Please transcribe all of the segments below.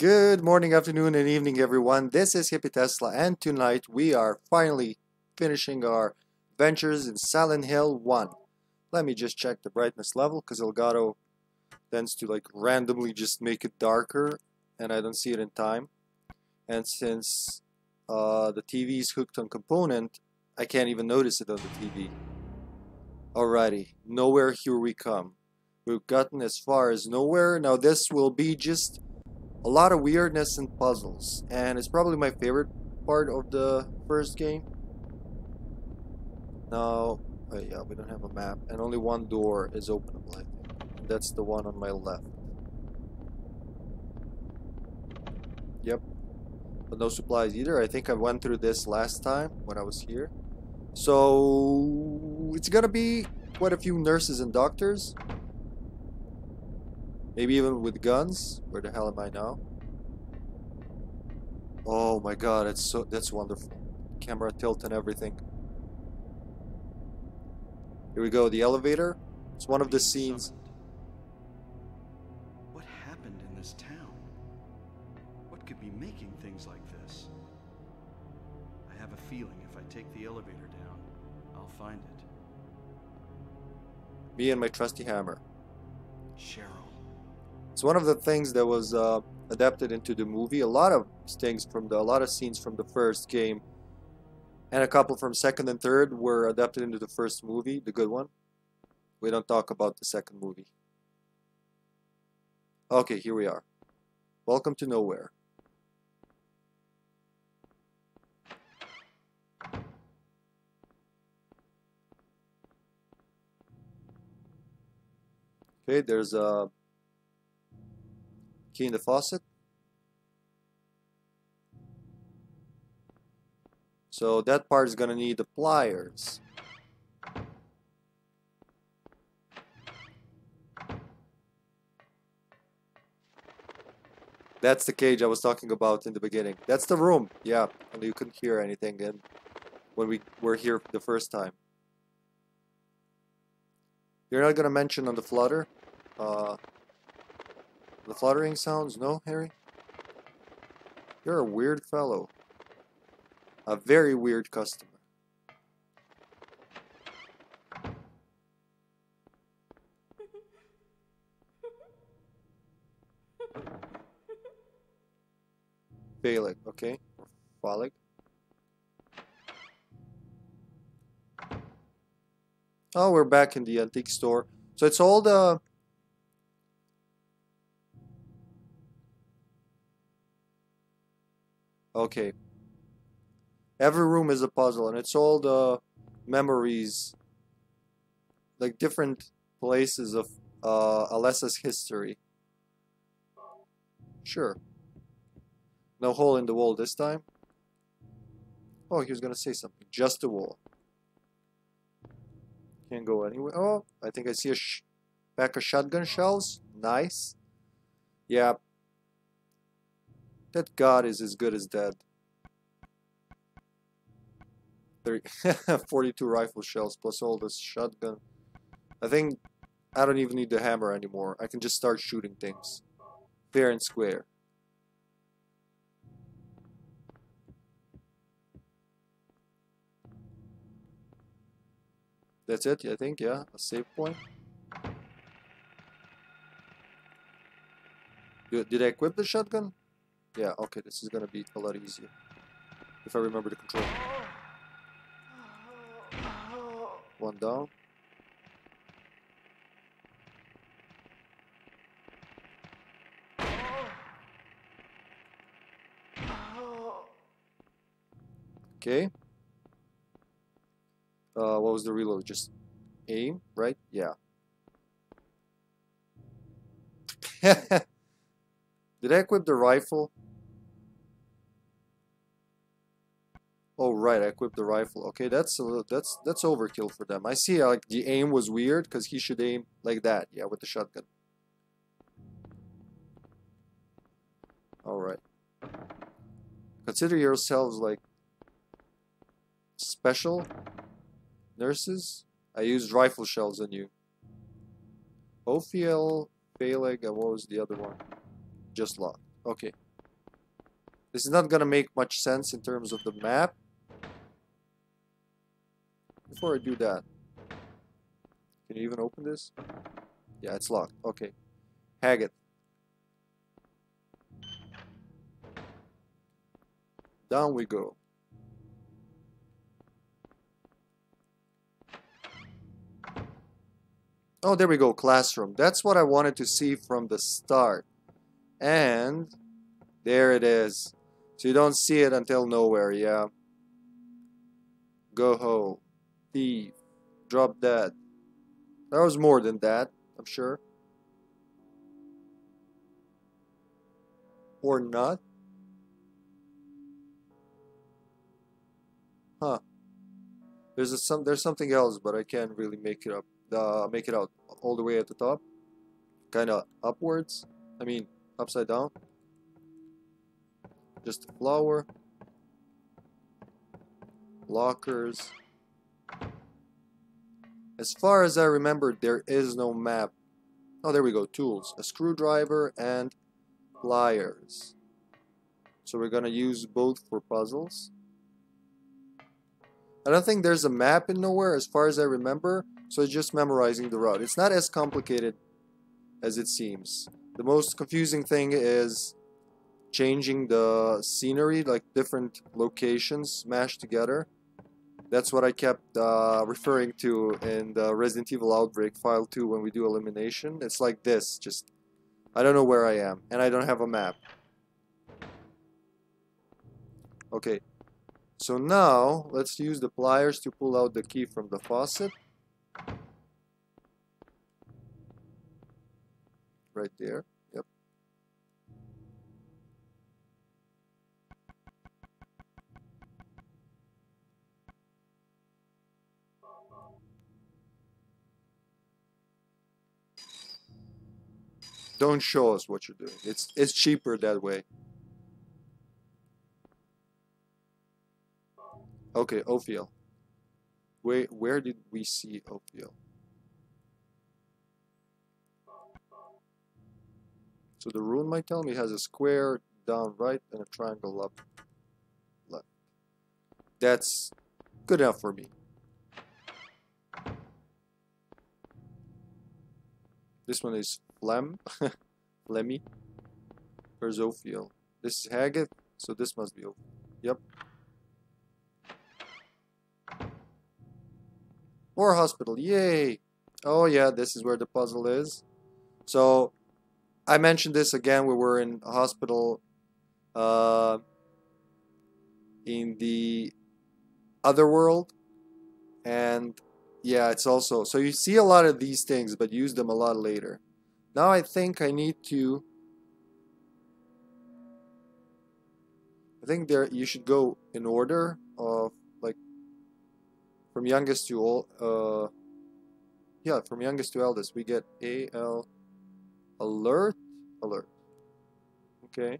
Good morning, afternoon, and evening, everyone. This is HippyTesla, and tonight we are finally finishing our ventures in Silent Hill 1. Let me just check the brightness level because Elgato tends to like randomly just make it darker and I don't see it in time. And since uh, the TV is hooked on component, I can't even notice it on the TV. Alrighty, nowhere here we come. We've gotten as far as nowhere. Now this will be just a lot of weirdness and puzzles. And it's probably my favorite part of the first game. Now, yeah, we don't have a map. And only one door is openable, I think. That's the one on my left. Yep. But no supplies either. I think I went through this last time when I was here. So it's gonna be quite a few nurses and doctors. Maybe even with guns. Where the hell am I now? Oh my god, it's so that's wonderful. Camera tilt and everything. Here we go, the elevator. It's one of the scenes. What happened in this town? What could be making things like this? I have a feeling if I take the elevator down, I'll find it. Me and my trusty hammer. Cheryl. It's one of the things that was uh, adapted into the movie. A lot of things from the, a lot of scenes from the first game, and a couple from second and third were adapted into the first movie, the good one. We don't talk about the second movie. Okay, here we are. Welcome to nowhere. Okay, there's a key in the faucet. So that part is gonna need the pliers. That's the cage I was talking about in the beginning. That's the room. Yeah, and you couldn't hear anything and when we were here the first time. You're not gonna mention on the flutter? Uh, the fluttering sounds? No, Harry? You're a weird fellow. A very weird customer. Phaleg, okay? Phaleg. Oh, we're back in the antique store. So it's all the Okay. Every room is a puzzle, and it's all the memories, like different places of uh, Alessa's history. Sure. No hole in the wall this time. Oh, he was gonna say something. Just a wall. Can't go anywhere. Oh, I think I see a pack of shotgun shells. Nice. Yeah, that god is as good as dead. 42 rifle shells plus all this shotgun. I think I don't even need the hammer anymore. I can just start shooting things. Fair and square. That's it, I think, yeah. A save point. Did I equip the shotgun? Yeah, okay, this is gonna be a lot easier. If I remember the control. One down. Okay. Uh, what was the reload? Just aim, right? Yeah. Did I equip the rifle? Oh right, I equipped the rifle. Okay, that's a little, that's that's overkill for them. I see like the aim was weird because he should aim like that, yeah, with the shotgun. All right. Consider yourselves like special nurses. I used rifle shells on you. Ophiel, Phaleg, and what was the other one? Just locked. Okay. This is not gonna make much sense in terms of the map. Before I do that, can you even open this? Yeah, it's locked. Okay. Hagith. Down we go. Oh, there we go, classroom. That's what I wanted to see from the start. And there it is. So you don't see it until nowhere, yeah. Go home. Thief. Drop dead. That was more than that, I'm sure. Or not. Huh. There's a, some there's something else, but I can't really make it up. Uh, make it out all the way at the top. Kind of upwards. I mean, upside down. Just a flower. Lockers. As far as I remember, there is no map. Oh, there we go. Tools. A screwdriver and pliers. So we're going to use both for puzzles. I don't think there's a map in nowhere as far as I remember. So it's just memorizing the route. It's not as complicated as it seems. The most confusing thing is changing the scenery, like different locations mashed together. That's what I kept uh, referring to in the Resident Evil Outbreak File 2 when we do elimination. It's like this, just I don't know where I am, and I don't have a map. Okay, so now let's use the pliers to pull out the key from the faucet. Right there. Don't show us what you're doing. It's it's cheaper that way. Okay, Ophiel. Where where did we see Ophiel? So the rune might tell me has a square down right and a triangle up left. That's good enough for me. This one is Flem, Lemmy. Where's? This is Hagith, so this must be. Yep. More hospital, yay! Oh yeah, this is where the puzzle is. So, I mentioned this again, we were in a hospital uh, in the other world, and yeah, it's also, so you see a lot of these things, but use them a lot later. Now I think I need to I think there you should go in order of like from youngest to old uh yeah from youngest to eldest we get A L alert alert. Okay.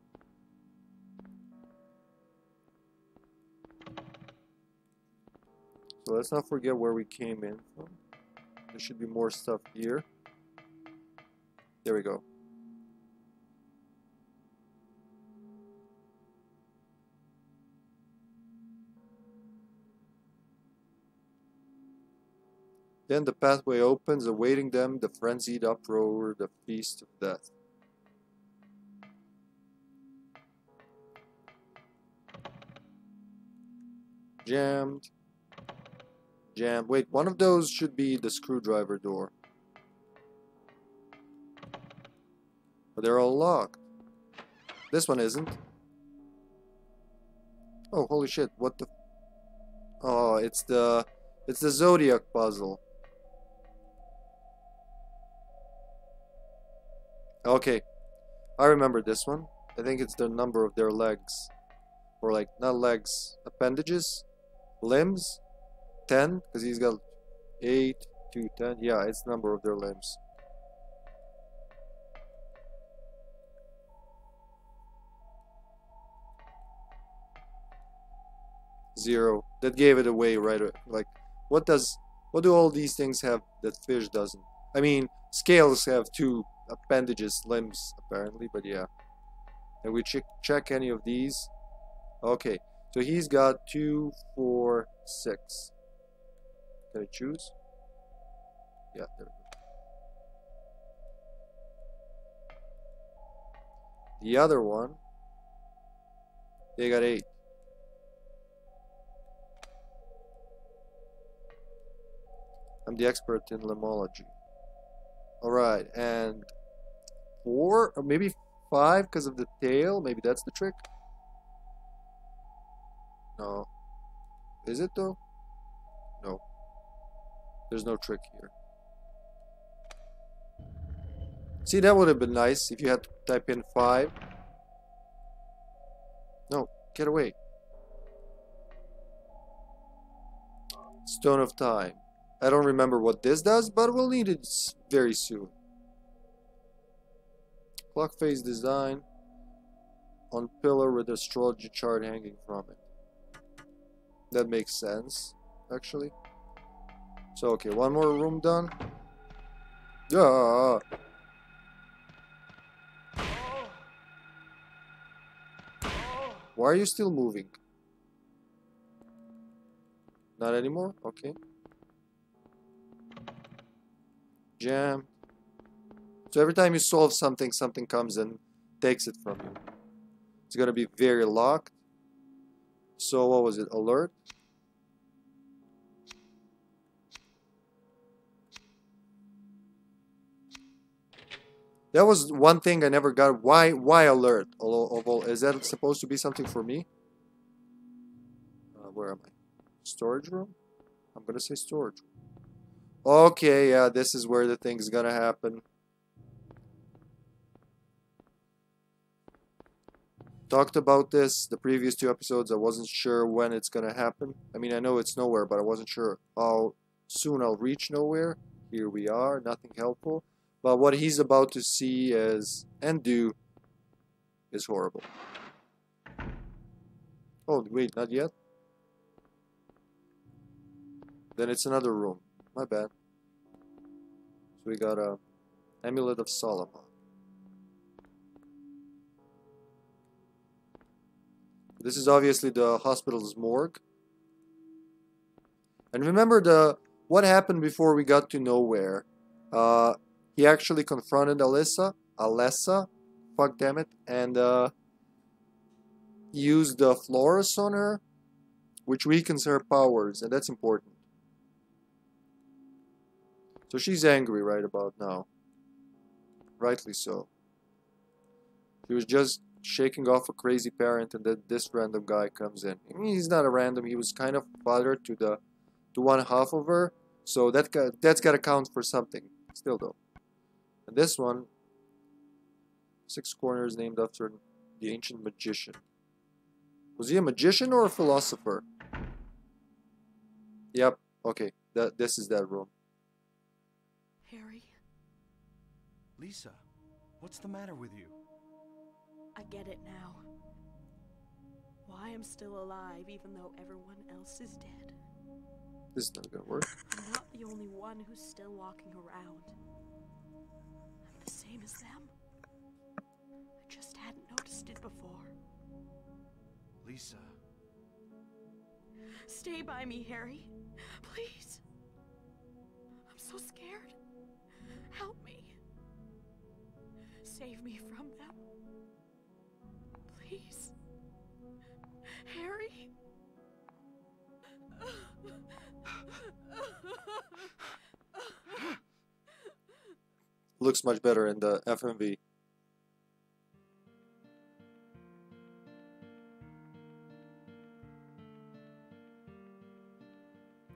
So let's not forget where we came in from. There should be more stuff here there we go. Then the pathway opens, awaiting them the frenzied uproar, the feast of death. Jammed. Jammed. Wait, one of those should be the screwdriver door. But they're all locked. This one isn't. Oh, holy shit, what the... Oh, it's the... It's the Zodiac puzzle. Okay. I remember this one. I think it's the number of their legs. Or like, not legs, appendages? Limbs? 10? Because he's got 8 to 10. Yeah, it's number of their limbs. Zero. That gave it away right like what does what do all these things have that fish doesn't? I mean scales have two appendages, limbs apparently, but yeah. And we check check any of these. Okay, so he's got two, four, six. Can I choose? Yeah, there we go. The other one, they got eight. I'm the expert in lemology. Alright, and four, or maybe five because of the tail. Maybe that's the trick. No. Is it though? No. There's no trick here. See, that would have been nice if you had to type in 5. No, get away. Stone of Time. I don't remember what this does, but we'll need it very soon. Clock face design on pillar with astrology chart hanging from it. That makes sense, actually. So, okay, one more room done. Yeah. Why are you still moving? Not anymore? Okay. Jam. So every time you solve something, something comes and takes it from you. It's gonna be very locked. So what was it? Alert? That was one thing I never got. Why why alert? Is that supposed to be something for me? Uh, where am I? Storage room? I'm gonna say storage. Okay, yeah, this is where the thing's gonna happen. Talked about this the previous two episodes. I wasn't sure when it's gonna happen. I mean, I know it's nowhere, but I wasn't sure how soon I'll reach nowhere. Here we are, nothing helpful. But what he's about to see is and do is horrible. Oh, wait, not yet? Then it's another room. My bad. So we got a Amulet of Solomon. This is obviously the hospital's morgue. And remember the what happened before we got to nowhere. Uh, he actually confronted Alyssa, Alessa, fuck damn it, and uh, used the Flauros on her, which weakens her powers, and that's important. So she's angry right about now. Rightly so. She was just shaking off a crazy parent, and then this random guy comes in. I mean, he's not a random. He was kind of father to the to one half of her, so that that's got to count for something. Still though. And this one, six corners named after the ancient magician. Was he a magician or a philosopher? Yep, okay, that this is that room. Lisa, what's the matter with you? I get it now. Why I'm still alive even though everyone else is dead. This is not gonna work. I'm not the only one who's still walking around I'm the same as them. I just hadn't noticed it before. Lisa. Stay by me, Harry. Please. I'm so scared. Save me from them. Please. Harry? looks much better in the FMV.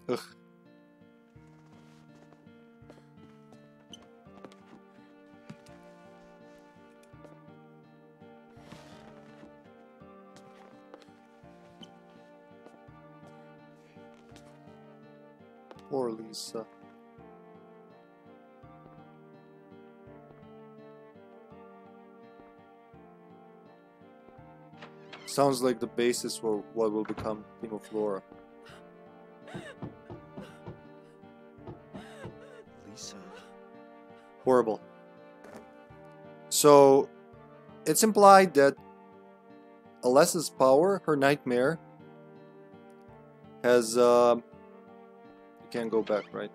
Ugh. Lisa. Sounds like the basis for what will become Team Flora. Lisa. Horrible. So, it's implied that Alessa's power, her nightmare, has uh, can't go back, right?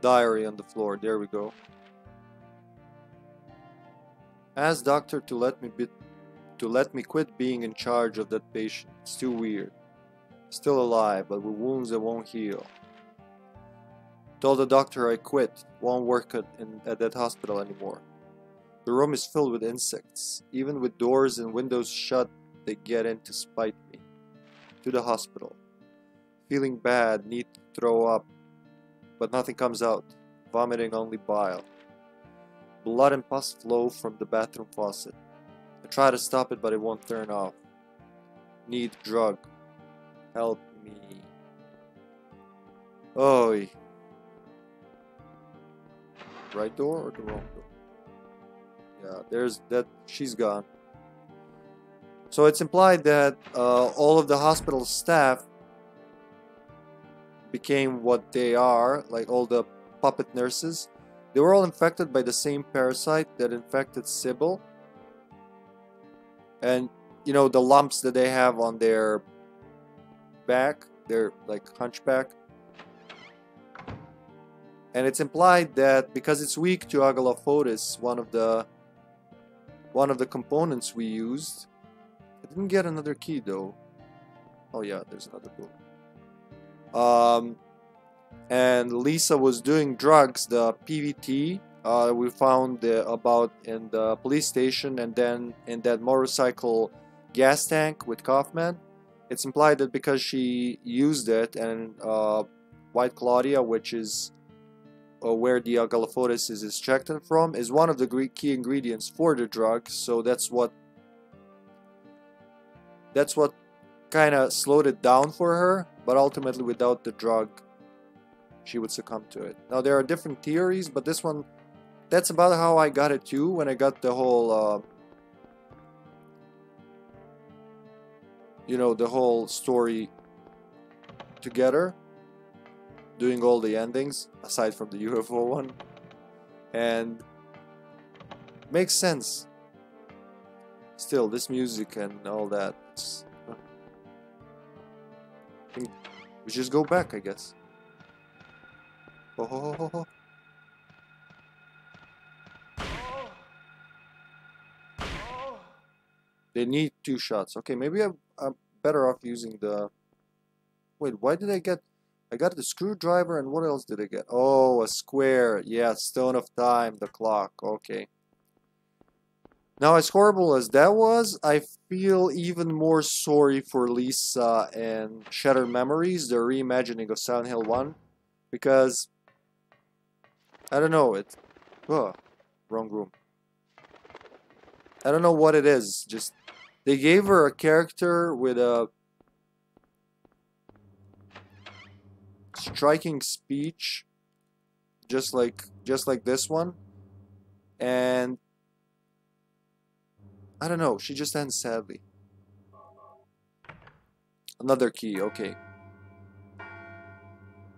Diary on the floor. There we go. Ask doctor to let me be, to let me quit being in charge of that patient. It's too weird. Still alive, but with wounds that won't heal. Told the doctor I quit. Won't work at, in, at that hospital anymore. The room is filled with insects. Even with doors and windows shut, they get in to spite me. To the hospital. Feeling bad, need to throw up, but nothing comes out. Vomiting only bile. Blood and pus flow from the bathroom faucet. I try to stop it, but it won't turn off. Need drug. Help me. Oi. Right door or the wrong? Yeah, there's that. She's gone. So it's implied that uh, all of the hospital staff became what they are, like all the puppet nurses. They were all infected by the same parasite that infected Cybil. And, you know, the lumps that they have on their back, they're like hunchback. And it's implied that because it's weak to Aglaophotis, one of the one of the components we used. I didn't get another key though. Oh yeah, there's another door. Um, and Lisa was doing drugs, the PVT. Uh, we found uh, about in the police station, and then in that motorcycle gas tank with Kaufmann. It's implied that because she used it, and uh, White Claudia, which is uh, where the Aglaophotis is extracted from, is one of the key ingredients for the drug. So that's what that's what kind of slowed it down for her. But ultimately, without the drug, she would succumb to it. Now there are different theories, but this one, that's about how I got it too. When I got the whole, uh, you know, the whole story together doing all the endings aside from the UFO one. And makes sense. Still this music and all that uh, we just go back I guess. Oh, oh, oh, they need two shots. Okay maybe I'm, I'm better off using the wait why did I get I got the screwdriver and what else did I get? Oh, a square. Yeah, stone of time, the clock. Okay. Now, as horrible as that was, I feel even more sorry for Lisa and Shattered Memories, the reimagining of Silent Hill 1. Because, I don't know, it... Oh, wrong room. I don't know what it is, just... They gave her a character with a striking speech just like just like this one. And I don't know she just ends sadly. Another key okay.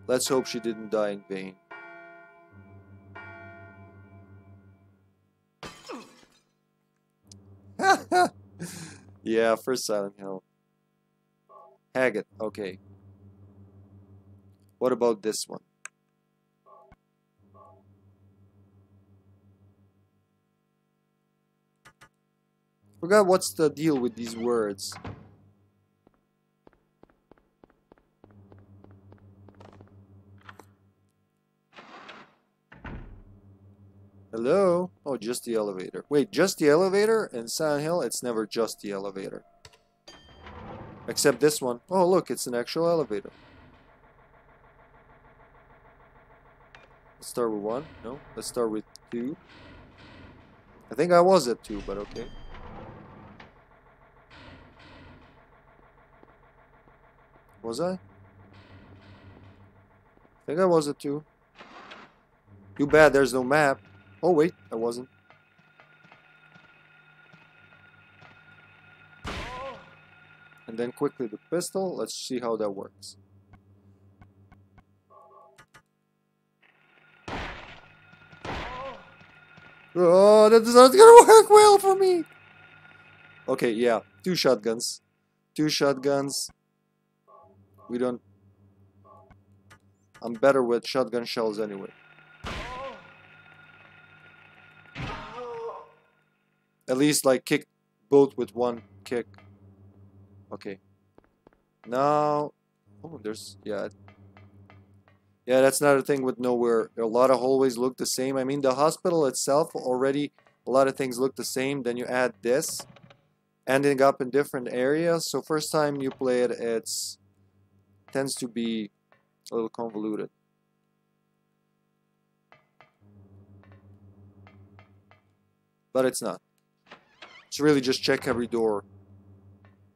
Let's hope she didn't die in vain. Yeah for Silent Hill. Hagith okay what about this one? Forgot what's the deal with these words. Hello? Oh, just the elevator. Wait, just the elevator? In Silent Hill, it's never just the elevator. Except this one. Oh, look, it's an actual elevator. Let's start with one. No, let's start with two. I think I was at two, but okay. Was I? I think I was at two. Too bad there's no map. Oh wait, I wasn't. And then quickly the pistol. Let's see how that works. Oh, that's not gonna work well for me. Okay, yeah, two shotguns. Two shotguns. We don't... I'm better with shotgun shells anyway. At least, like, kick both with one kick. Okay. Now... Oh, there's... Yeah. Yeah, that's another thing with nowhere. A lot of hallways look the same. I mean, the hospital itself already... A lot of things look the same. Then you add this. Ending up in different areas. So first time you play it, it's... Tends to be a little convoluted. But it's not. It's really just check every door.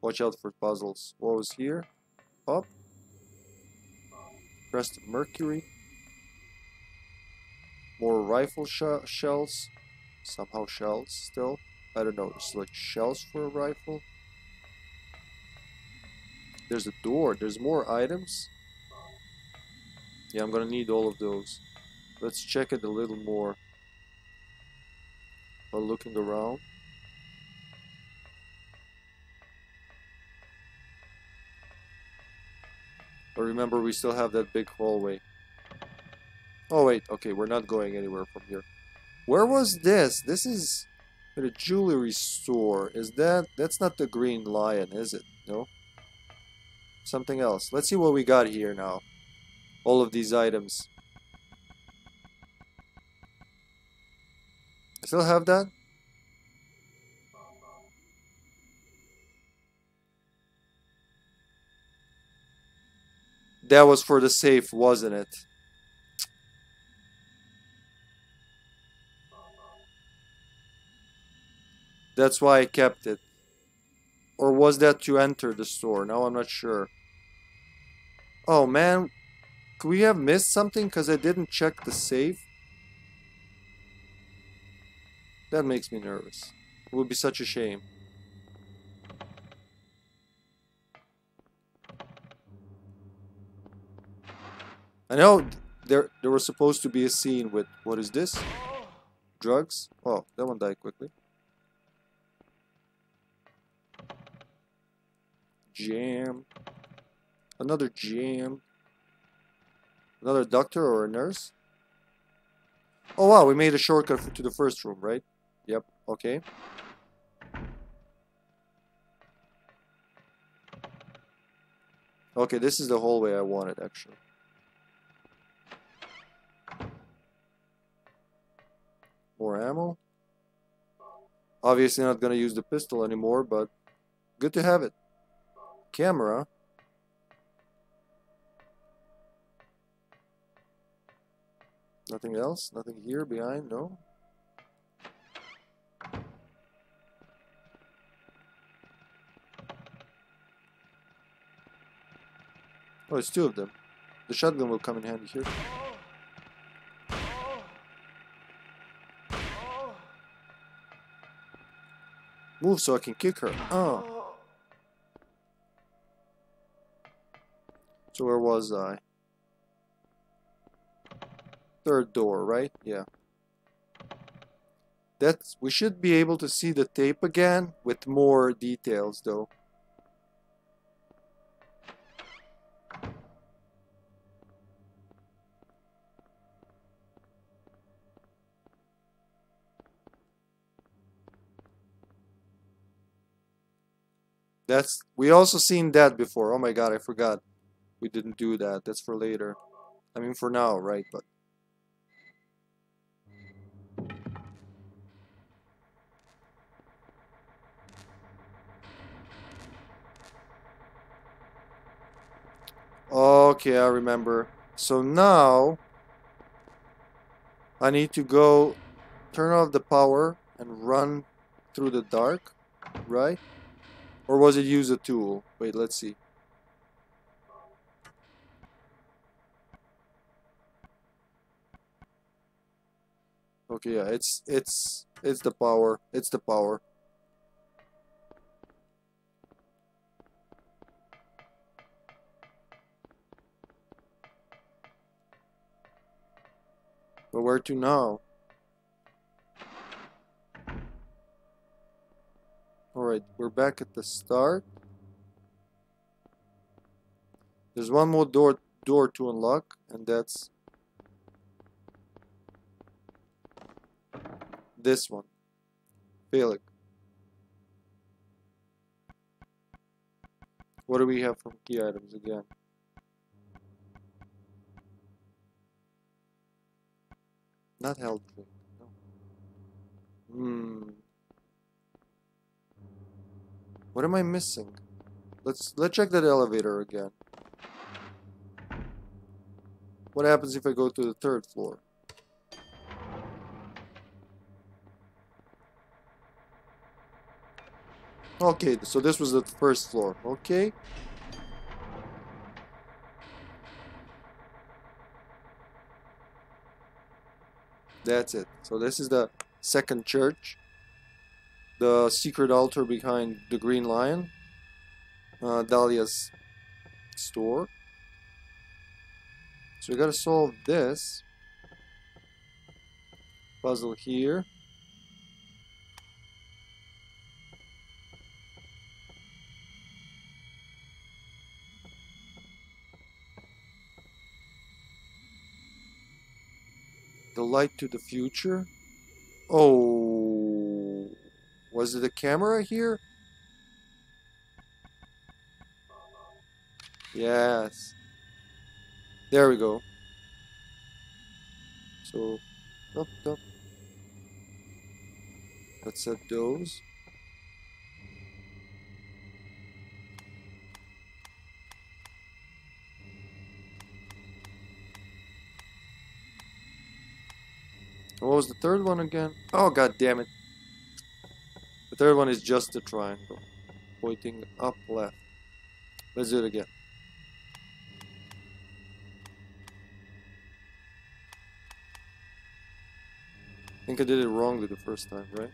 Watch out for puzzles. What was here? Up. Of Mercury. More rifle sh shells. Somehow shells still. I don't know. It's like shells for a rifle. There's a door. There's more items. Yeah, I'm gonna need all of those. Let's check it a little more. While looking around. But remember, we still have that big hallway. Oh wait, okay, we're not going anywhere from here. Where was this? This is at a jewelry store. Is that... That's not the Green Lion, is it? No? Something else. Let's see what we got here now. All of these items. I still have that? That was for the safe, wasn't it? That's why I kept it. Or was that to enter the store? Now I'm not sure. Oh man, could we have missed something because I didn't check the safe? That makes me nervous. It would be such a shame. I know there there was supposed to be a scene with what is this? Drugs? Oh, that one died quickly. Jam. Another jam. Another doctor or a nurse? Oh wow, we made a shortcut to the first room, right? Yep, okay. Okay, this is the hallway I wanted actually. More ammo. Obviously not gonna use the pistol anymore, but good to have it. Camera. Nothing else? Nothing here behind? No? Oh, it's two of them. The shotgun will come in handy here. Move so I can kick her. Oh. So where was I? Third door, right? Yeah. That's we should be able to see the tape again with more details though. That's we also seen that before. Oh my god, I forgot. We didn't do that. That's for later. I mean for now, right? But Okay, I remember. So now I need to go turn off the power and run through the dark, right? Or was it use a tool? Wait, let's see. Okay, yeah, it's it's it's the power. It's the power. But where to now? Alright, we're back at the start. There's one more door door to unlock, and that's this one. Felix. What do we have from key items again? Not health drink. No. Hmm. What am I missing? Let's let's check that elevator again. What happens if I go to the third floor? Okay, so this was the first floor. Okay. That's it. So this is the second church. The secret altar behind the Green Lion. Uh, Dahlia's store. So we gotta solve this. Puzzle here. The light to the future. Oh, was it a camera here? Yes. There we go. So, up, up. Let's set those. What was the third one again? Oh, god damn it. The third one is just a triangle. Pointing up left. Let's do it again. I think I did it wrongly the first time, right?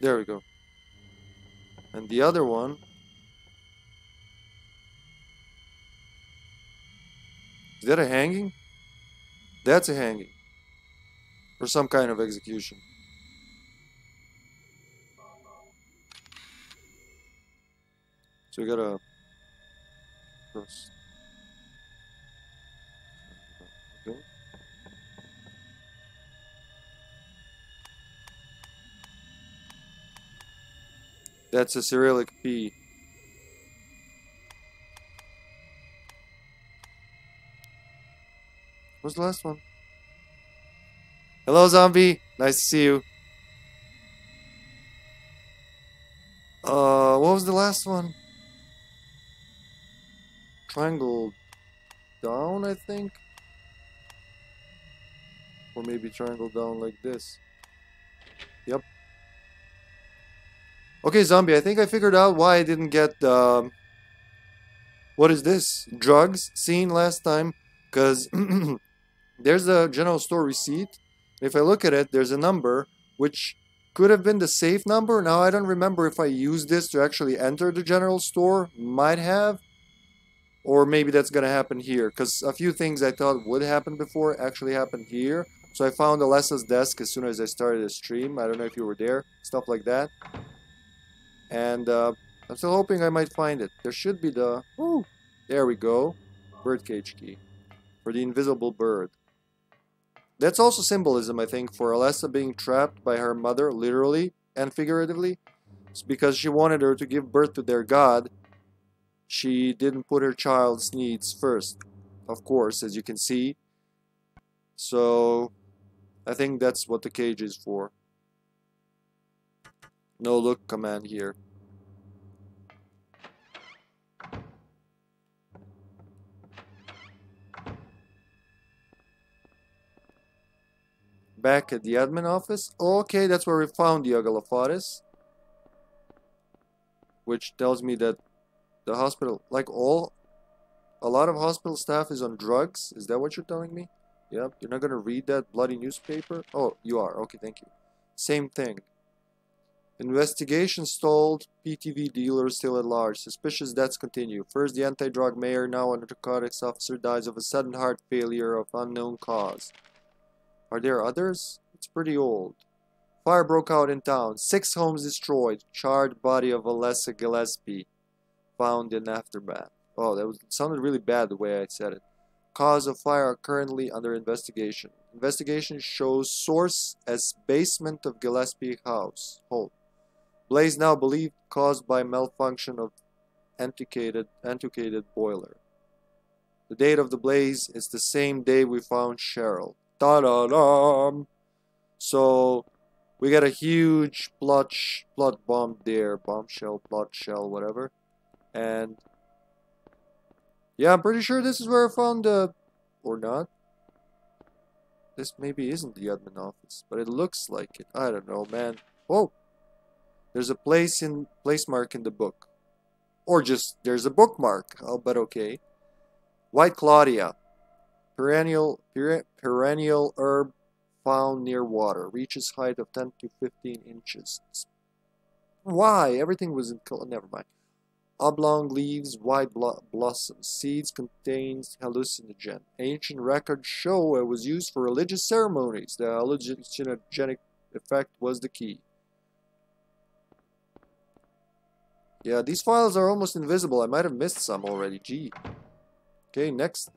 There we go. And the other one Is that a hanging? That's a hanging. Or some kind of execution. So we gotta. Okay. That's a Cyrillic P. What's the last one? Hello, zombie. Nice to see you. Uh, what was the last one? Triangle down, I think. Or maybe triangle down like this. Yep. Okay, zombie, I think I figured out why I didn't get, um, what is this? Drugs seen last time. Because there's a general store receipt. If I look at it, there's a number which could have been the safe number. Now I don't remember if I used this to actually enter the general store. Might have. Or maybe that's going to happen here. Because a few things I thought would happen before actually happened here. So I found Alessa's desk as soon as I started the stream. I don't know if you were there. Stuff like that. And uh, I'm still hoping I might find it. There should be the... Ooh, there we go. Birdcage key. For the invisible bird. That's also symbolism, I think, for Alessa being trapped by her mother, literally and figuratively. It's because she wanted her to give birth to their god. She didn't put her child's needs first, of course, as you can see. So, I think that's what the cage is for. No look command here. Back at the admin office. Okay, that's where we found the Aglaophotis. Which tells me that the hospital, like all, a lot of hospital staff is on drugs. Is that what you're telling me? Yep, you're not gonna read that bloody newspaper? Oh, you are. Okay, thank you. Same thing. Investigation stalled. PTV dealer still at large. Suspicious deaths continue. First, the anti-drug mayor, now a narcotics officer, dies of a sudden heart failure of unknown cause. Are there others? It's pretty old. Fire broke out in town. Six homes destroyed. Charred body of Alessa Gillespie found in aftermath. Oh, that was sounded really bad the way I said it. Cause of fire currently under investigation. Investigation shows source as basement of Gillespie house. Home. Blaze now believed caused by malfunction of antiquated antiquated boiler. The date of the blaze is the same day we found Cheryl. Da da. So we got a huge sh- plot bomb there, bombshell, plot shell, whatever, and yeah, I'm pretty sure this is where I found the, or not. This maybe isn't the admin office, but it looks like it. I don't know, man. Oh, there's a place in place mark in the book, or just there's a bookmark. Oh, but okay. White Claudia, perennial pere- perennial herb found near water, reaches height of 10 to 15 inches. Why? Everything was in color. Never mind. Oblong leaves, white blo- blossoms. Seeds contains hallucinogen. Ancient records show it was used for religious ceremonies. The hallucinogenic effect was the key. Yeah, these files are almost invisible. I might have missed some already. Gee. Okay, next.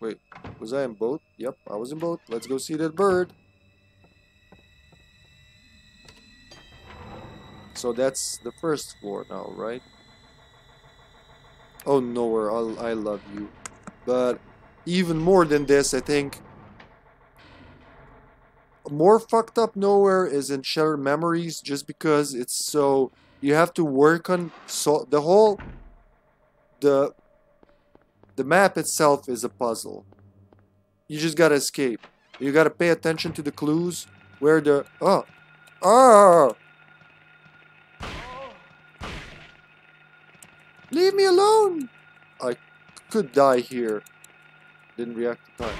Wait, was I in boat? Yep, I was in boat. Let's go see that bird. So that's the first floor now, right? Oh, nowhere. I'll, I love you. But even more than this, I think more fucked up nowhere is in Shattered Memories just because it's so you have to work on so the whole the the map itself is a puzzle. You just gotta escape. You gotta pay attention to the clues where the oh oh Leave me alone! I could die here. Didn't react to time.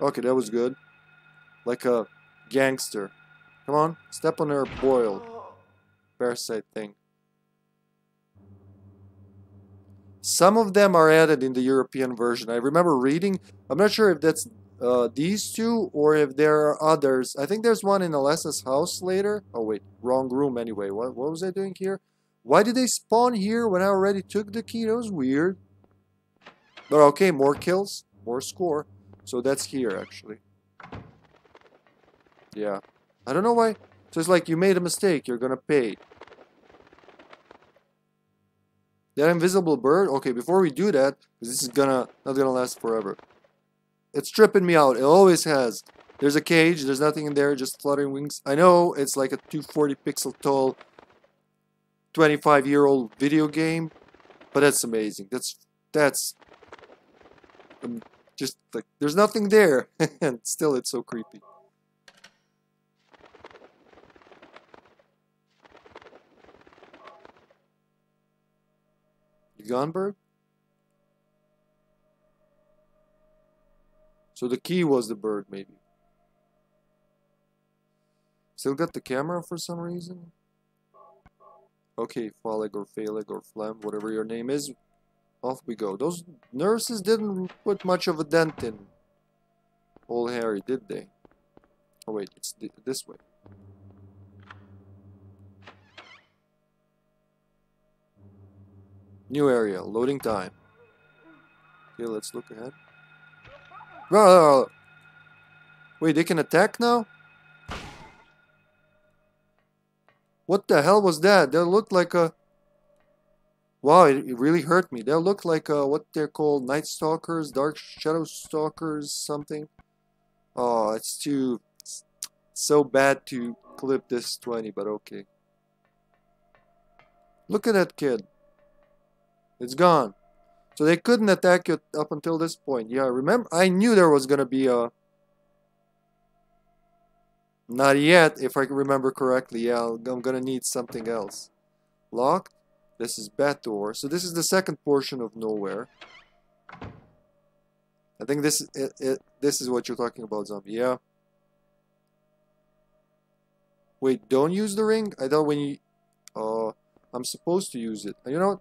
Okay, that was good. Like a gangster. Come on, step on her boil. Parasite thing. Some of them are added in the European version. I remember reading, I'm not sure if that's uh, these two or if there are others. I think there's one in Alessa's house later. Oh wait, wrong room anyway. What, what was I doing here? Why did they spawn here when I already took the key? That was weird. But okay, more kills, more score. So that's here actually. Yeah. I don't know why. So it's like you made a mistake, you're gonna pay. That invisible bird? Okay, before we do that, this is gonna not gonna last forever. It's tripping me out. It always has. There's a cage. There's nothing in there. Just fluttering wings. I know it's like a 240 pixel tall, 25 year old video game, but that's amazing. That's that's um, just like there's nothing there, and still it's so creepy. You gone, bird? So the key was the bird, maybe. Still got the camera for some reason? Okay, Phaleg or Phaleg or Flem, whatever your name is. Off we go. Those nurses didn't put much of a dent in old Harry, did they? Oh wait, it's th this way. New area, loading time. Okay, let's look ahead. Uh, wait, they can attack now? What the hell was that? That looked like a... Wow, it, it really hurt me. That looked like a, what they're called, Night Stalkers, Dark Shadow Stalkers, something. Oh, it's too... so bad to clip this 20, but okay. Look at that kid. It's gone. So they couldn't attack you up until this point. Yeah, remember, I knew there was gonna be a... Not yet, if I remember correctly. Yeah, I'm gonna need something else. Locked. This is Bator. So this is the second portion of Nowhere. I think this it, it, this is what you're talking about, zombie. Yeah. Wait, don't use the ring? I thought when you... Uh, I'm supposed to use it. You know what?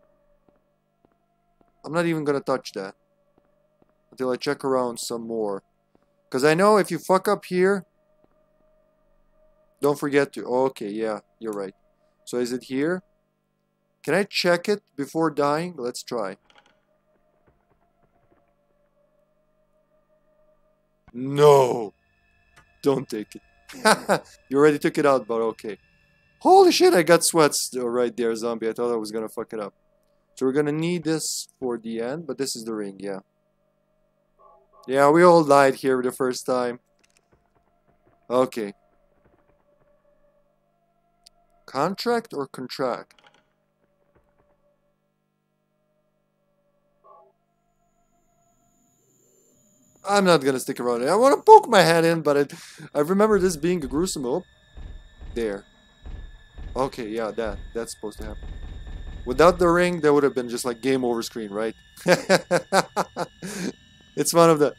I'm not even gonna touch that. until I check around some more. Because I know if you fuck up here, don't forget to... Okay, yeah, you're right. So is it here? Can I check it before dying? Let's try. No! Don't take it. you already took it out, but okay. Holy shit, I got sweats uh, right there, zombie. I thought I was gonna fuck it up. So we're gonna need this for the end, but this is the ring, yeah. Yeah, we all died here the first time. Okay. Contract or contract? I'm not gonna stick around. I want to poke my head in, but it, I remember this being a gruesome. Oh, there. Okay, yeah, that that's supposed to happen. Without the ring, that would have been just like game over screen, right? it's one of the.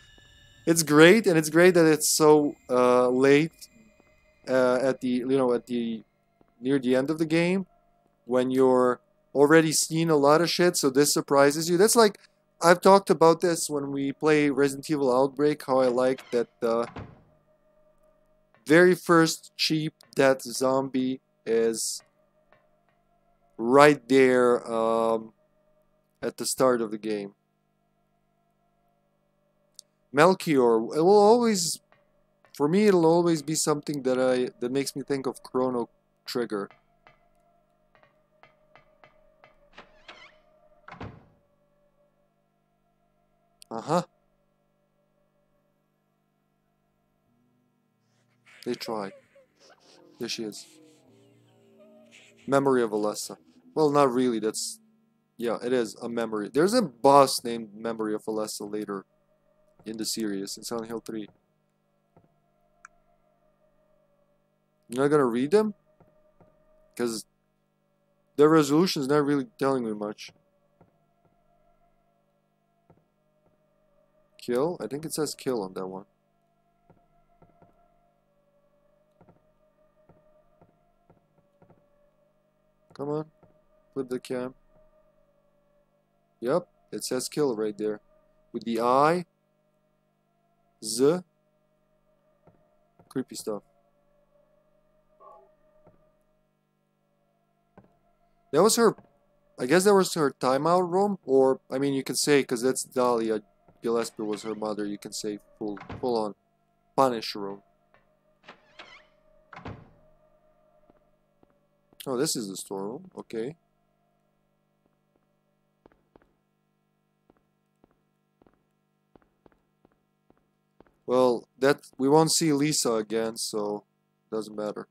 It's great, and it's great that it's so uh, late uh, at the you know at the near the end of the game when you're already seen a lot of shit. So this surprises you. That's like I've talked about this when we play Resident Evil Outbreak. How I like that the very first cheap death zombie is right there um, at the start of the game. Melchior, it will always, for me, it'll always be something that I that makes me think of Chrono Trigger. Uh huh. They tried. There she is. Memory of Alessa. Well, not really. That's. Yeah, it is a memory. There's a boss named Memory of Alessa later in the series in Silent Hill 3. You're not gonna read them? Because their resolution is not really telling me much. Kill? I think it says kill on that one. Come on. Flip the cam. Yep, it says kill right there. With the I. Z. Creepy stuff. That was her, I guess that was her timeout room, or, I mean, you can say, because that's Dahlia Gillespie was her mother, you can say full, full on punish room. Oh, this is the storeroom. Okay. Well, that we won't see Lisa again, so doesn't matter.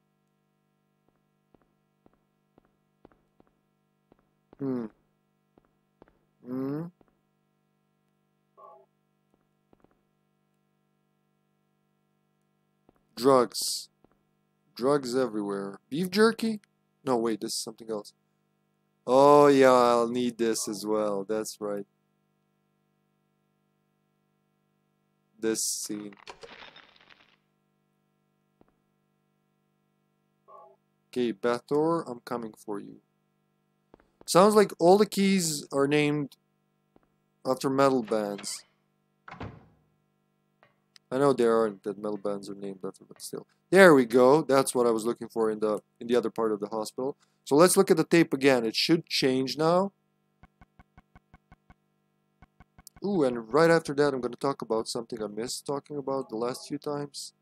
Hmm. Hmm. Drugs. Drugs everywhere. Beef jerky? No, wait, this is something else. Oh, yeah, I'll need this as well. That's right. This scene. Okay, Bathor, I'm coming for you. Sounds like all the keys are named after metal bands. I know there aren't that metal bands are named after, but still. There we go. That's what I was looking for in the in the other part of the hospital. So let's look at the tape again. It should change now. Ooh, and right after that, I'm going to talk about something I missed talking about the last few times.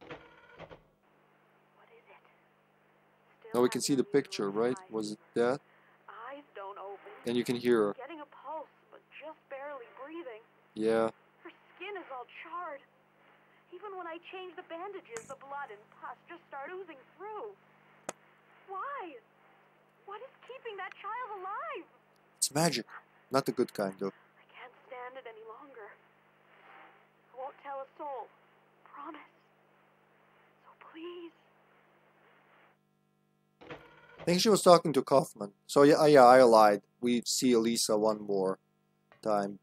What is it? Now we can see the picture, right? Was it that? Eyes don't open. And you can hear her. Getting a pulse, but just barely breathing. Yeah. Her skin is all charred. Even when I change the bandages, the blood and pus just start oozing through. Why? What is keeping that child alive? It's magic. Not the good kind, though. I can't stand it any longer. I won't tell a soul. Promise. So please. I think she was talking to Kaufmann. So yeah, oh, yeah, I lied. We see Elisa one more time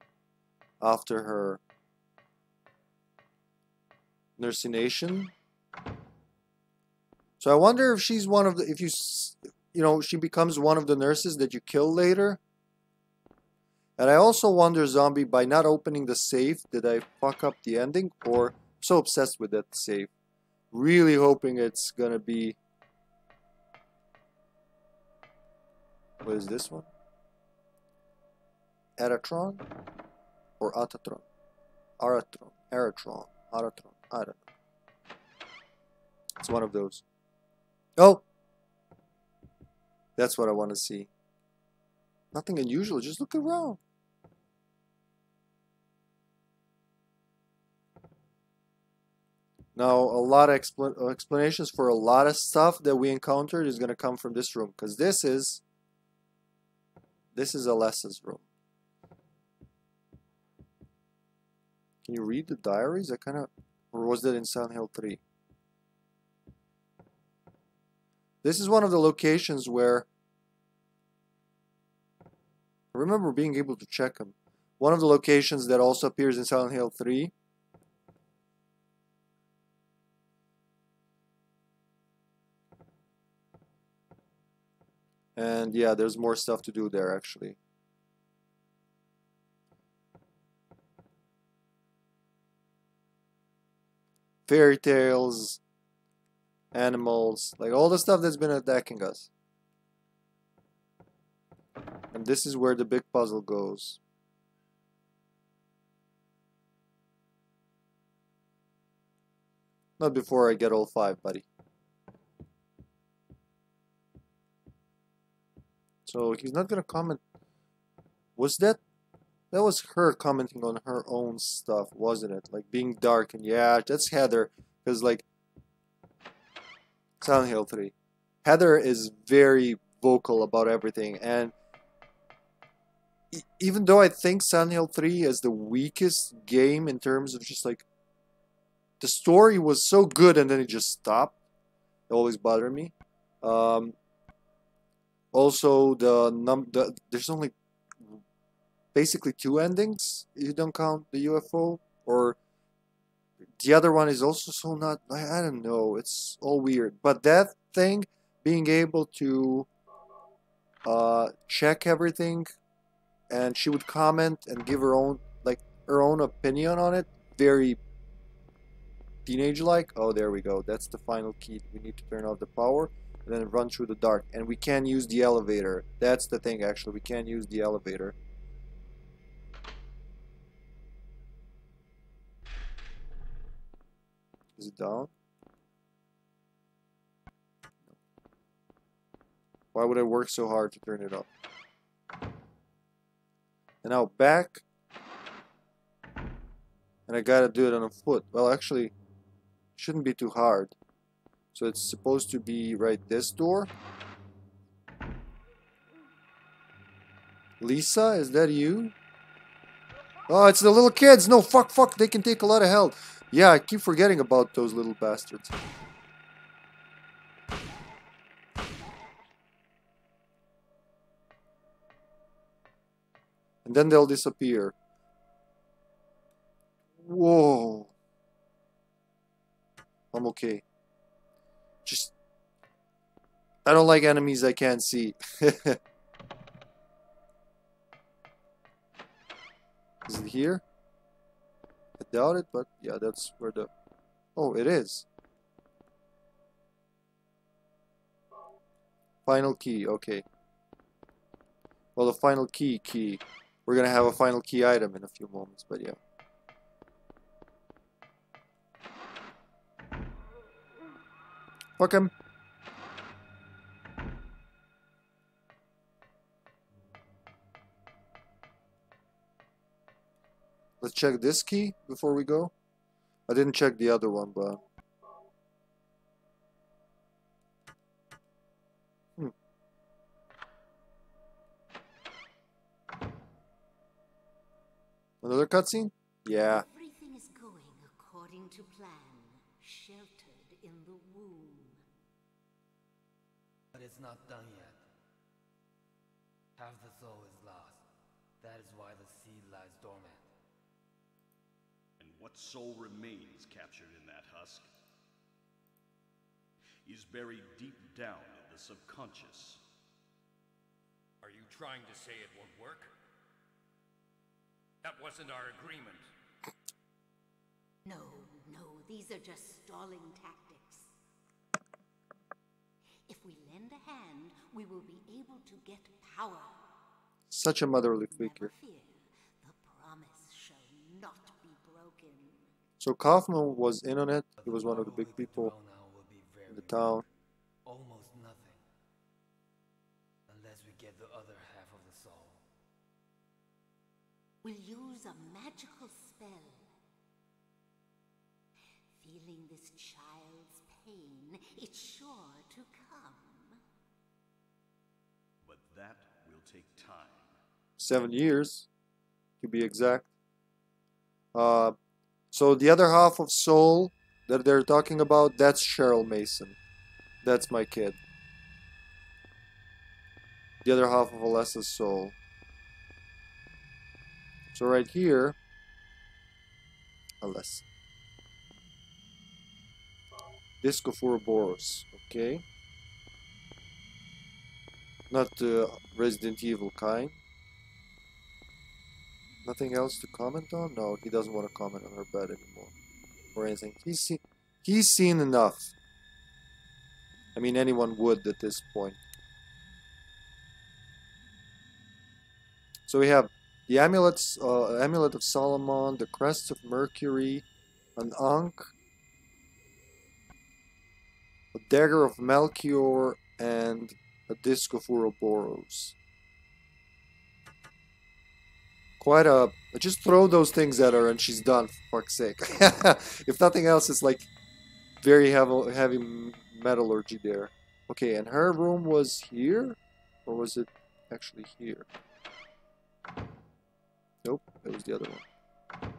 after her nursination. So I wonder if she's one of the if you you know she becomes one of the nurses that you kill later. And I also wonder, Zombie, by not opening the safe, did I fuck up the ending? Or so obsessed with that safe. Really hoping it's gonna be... What is this one? Aratron? Or Atatron? Aratron. Aratron. Aratron. I don't know. It's one of those. Oh! That's what I want to see. Nothing unusual, just look around. Now, a lot of expl explanations for a lot of stuff that we encountered is going to come from this room. Because this is... This is a Alessa's room. Can you read the diaries? I kind of... Or was that in Silent Hill 3? This is one of the locations where I remember being able to check them. One of the locations that also appears in Silent Hill 3 And yeah, there's more stuff to do there actually. Fairy tales, animals, like all the stuff that's been attacking us. And this is where the big puzzle goes. Not before I get all five, buddy. So he's not gonna comment. Was that that was her commenting on her own stuff, wasn't it? Like being dark and yeah, that's Heather. Because like Silent Hill 3. Heather is very vocal about everything and even though I think Silent Hill 3 is the weakest game in terms of just like the story was so good and then it just stopped. It always bothered me. Um, also, the num the, there's only basically two endings. You don't count the UFO, or the other one is also so not. I, I don't know. It's all weird. But that thing, being able to uh, check everything, and she would comment and give her own like her own opinion on it. Very teenage like. Oh, there we go. That's the final key. We need to turn off the power and then run through the dark. And we can't use the elevator. That's the thing, actually. We can't use the elevator. Is it down? Why would I work so hard to turn it up? And now back. And I gotta do it on a foot. Well, actually, shouldn't be too hard. So it's supposed to be right this door. Lisa, is that you? Oh, it's the little kids. No, fuck, fuck. They can take a lot of health. Yeah, I keep forgetting about those little bastards. And then they'll disappear. Whoa. I'm okay. Just... I don't like enemies I can't see. Is it here? I doubt it, but yeah, that's where the... Oh, it is. Final key, okay. Well, the final key key. We're gonna have a final key item in a few moments, but yeah. Fuck him. Let's check this key before we go. I didn't check the other one, but... Hmm. Another cutscene? Yeah. Not done yet. Half the soul is lost. That is why the seed lies dormant. And what soul remains captured in that husk is buried deep down in the subconscious. Are you trying to say it won't work? That wasn't our agreement. No, no, these are just stalling tactics. If we lend a hand, we will be able to get power. Such a motherly figure. fear, the promise shall not be broken. So Kaufmann was in on it. He was one of the big people throne now will be in the town. Almost nothing. Unless we get the other half of the soul. We'll use a magical spell. Feeling this child's pain, it's sure Seven years, to be exact. Uh, so the other half of Soul that they're talking about, that's Cheryl Mason. That's my kid. The other half of Alessa's soul. So right here, Alessa. Disc of Ouroboros, okay? Not the Resident Evil kind. Nothing else to comment on? No, he doesn't want to comment on her bed anymore. Or anything. He's seen he's seen enough. I mean anyone would at this point. So we have the amulets uh, amulet of Solomon, the crest of Mercury, an Ankh, a dagger of Melchior, and a disc of Ouroboros. Quite a. Just throw those things at her and she's done, for fuck's sake. if nothing else, it's like very heavy, heavy metallurgy there. Okay, and her room was here? Or was it actually here? Nope, it was the other one.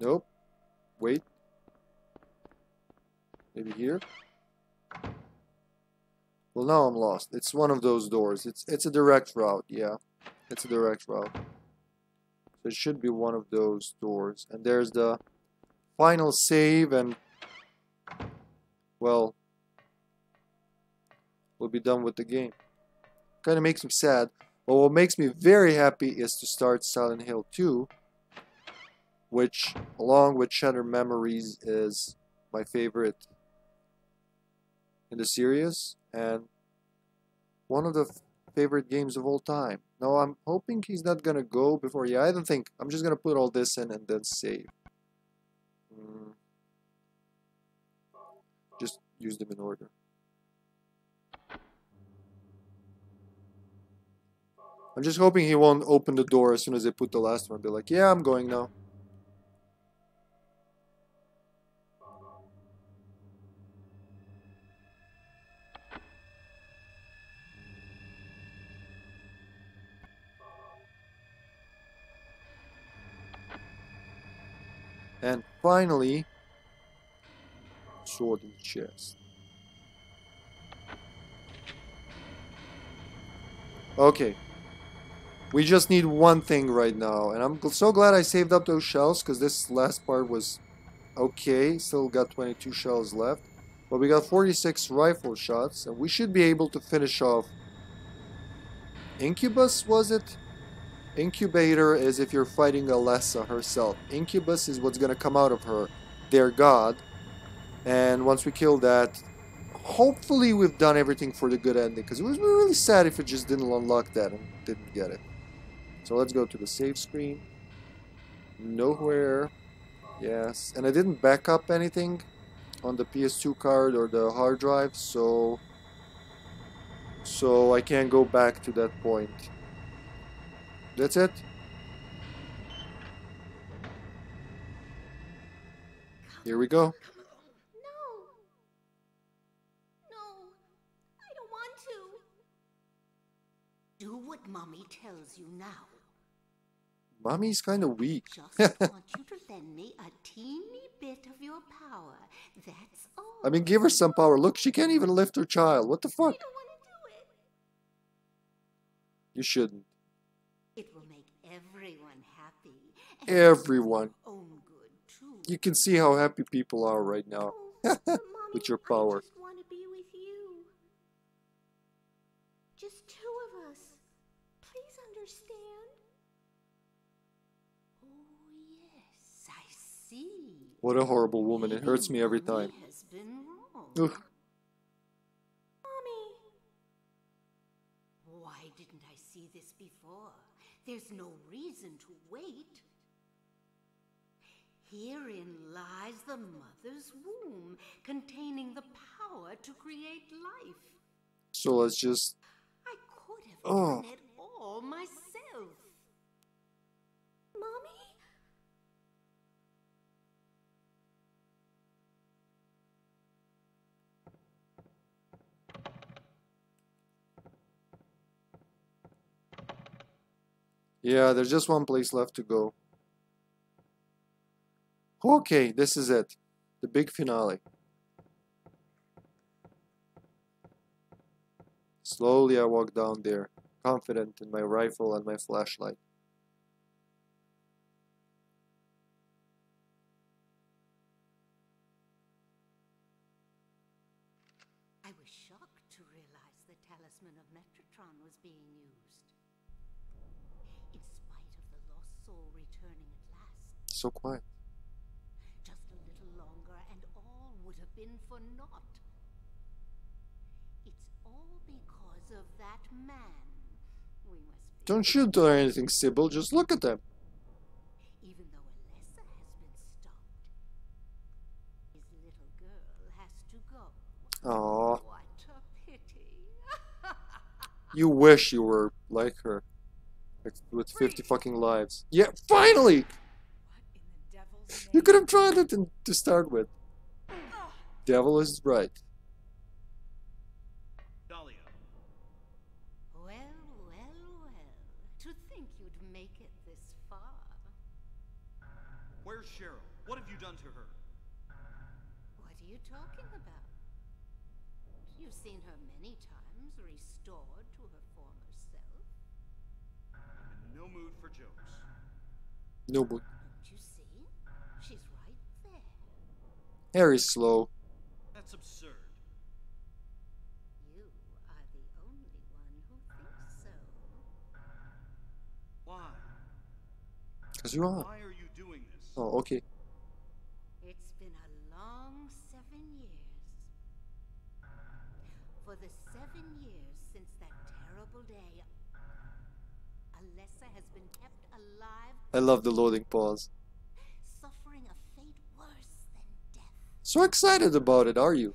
Nope. Wait. Maybe here? Well, now I'm lost. It's one of those doors. It's it's a direct route. Yeah, it's a direct route. So it should be one of those doors. And there's the final save, and well, we'll be done with the game. Kind of makes me sad. But what makes me very happy is to start Silent Hill 2, which, along with Shattered Memories, is my favorite in the series and one of the favorite games of all time. No, I'm hoping he's not gonna go before. Yeah, I don't think. I'm just gonna put all this in and then save. Mm. Just use them in order. I'm just hoping he won't open the door as soon as they put the last one. Be like, yeah, I'm going now. And finally, sword in the chest. Okay. We just need one thing right now. And I'm so glad I saved up those shells because this last part was okay. Still got 22 shells left. But we got 46 rifle shots. And we should be able to finish off. Incubus, was it? Incubator is if you're fighting Alessa herself. Incubus is what's gonna come out of her, their god. And once we kill that, hopefully we've done everything for the good ending. Because it was really sad if it just didn't unlock that and didn't get it. So let's go to the save screen. Nowhere. Yes. And I didn't back up anything on the PS2 card or the hard drive, so so I can't go back to that point. That's it. Here we go. No! No! I don't want to! Do what Mommy tells you now. Mommy's kind of weak. Just want you to lend me a teeny bit of your power. That's all. I mean, give her some power. Look, she can't even lift her child. What the I fuck? don't want to do it. You shouldn't. Everyone. your Own good too. You can see how happy people are right now. Oh, With your power. just want to be with you. Just two of us. Please understand? Oh, yes, I see. What a horrible woman. It hurts me every time. has been wrong. Ugh. Mommy! Why didn't I see this before? There's no reason to wait. Herein lies the mother's womb, containing the power to create life. So let's just. I could have Oh. done it all myself. Mommy? Yeah, there's just one place left to go. Okay, this is it. The big finale. Slowly I walk down there, confident in my rifle and my flashlight. I was shocked to realize the talisman of Metatron was being used. In spite of the lost soul returning at last, So quiet. Don't shoot or anything, Cybil. Just look at them. Even though Alessa has been stopped, his little girl has to go. Aww. What a pity. You wish you were like her. Like with 50 fucking lives. Yeah, finally! what in the devil's You could have tried it to start with. Devil is right. No, but Don't you see? She's right there. Harry's slow. That's absurd. You are the only one who thinks so. Why? Because you are. Why are you doing this? Oh, okay. It's been a long seven years. For the seven years since that terrible day, I love the loading pause. suffering a fate worse than death. So excited about it, are you?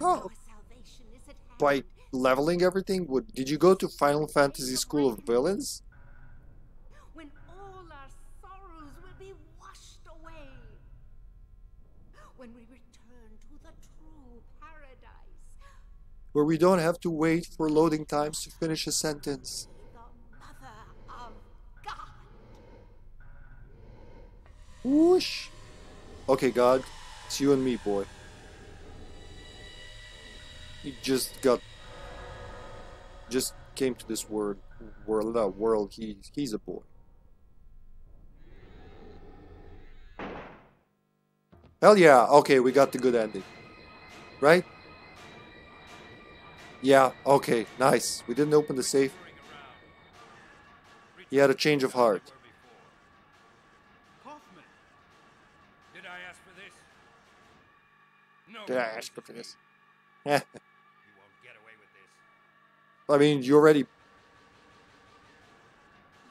Oh, Our salvation is at hand. by leveling everything? Would did you go to Final Fantasy School of Villains? when all our sorrows will be washed away. When we return to the true paradise, Where we don't have to wait for loading times to finish a sentence. the Mother of God. Whoosh! Okay, God, it's you and me, boy. He just got, just came to this word, world, uh, world. He, he's a boy. Hell yeah! Okay, we got the good ending, right? Yeah. Okay. Nice. We didn't open the safe. He had a change of heart. Did I ask for this? No. Did I ask for this? it. Heh. You won't get away with this. I mean, you already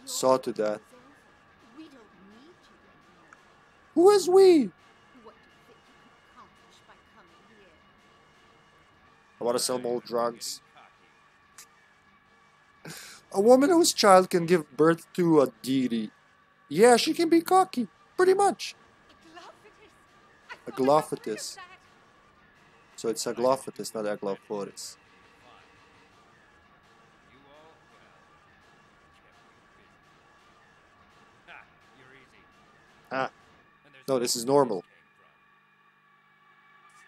saw to that. Who is we? I want to sell more drugs. A woman whose child can give birth to a deity. Yeah, she can be cocky. Pretty much. Aglaophotis. I A thought I No, this is normal.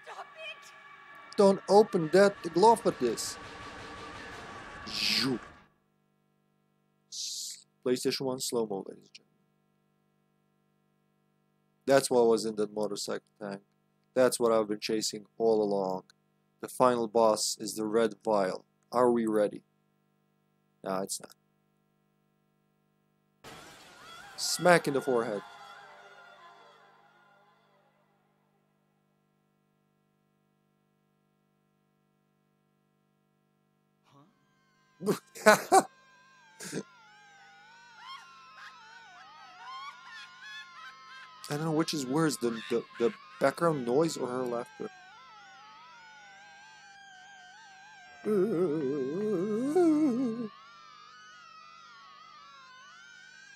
Stop it! Don't open that glove with this. PlayStation 1 slow mo, ladies and gentlemen. That's what was in that motorcycle tank. That's what I've been chasing all along. The final boss is the red vial. Are we ready? No, it's not. Smack in the forehead. I don't know which is worse, the, the, the background noise or her laughter.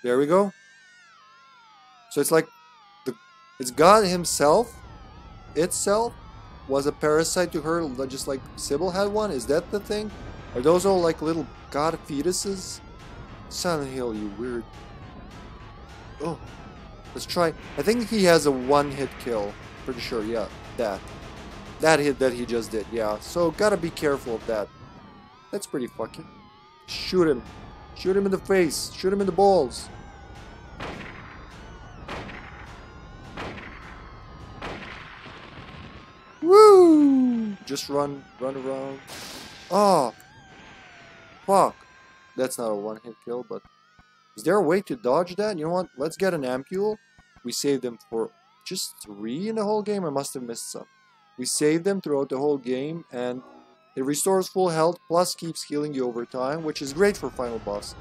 There we go. So it's like the it's God himself itself was a parasite to her just like Cybil had one? Is that the thing? Are those all like little god fetuses? Silent Hill, you weird. Oh. Let's try. I think he has a one-hit kill. Pretty sure, yeah. That. That hit that he just did, yeah. So gotta be careful of that. That's pretty fucking. Shoot him. Shoot him in the face. Shoot him in the balls. Woo! Just run, run around. Oh! Fuck. That's not a one-hit kill, but is there a way to dodge that? You know what? Let's get an ampule. We saved them for just three in the whole game. I must have missed some. We saved them throughout the whole game, and it restores full health, plus keeps healing you over time, which is great for final boss.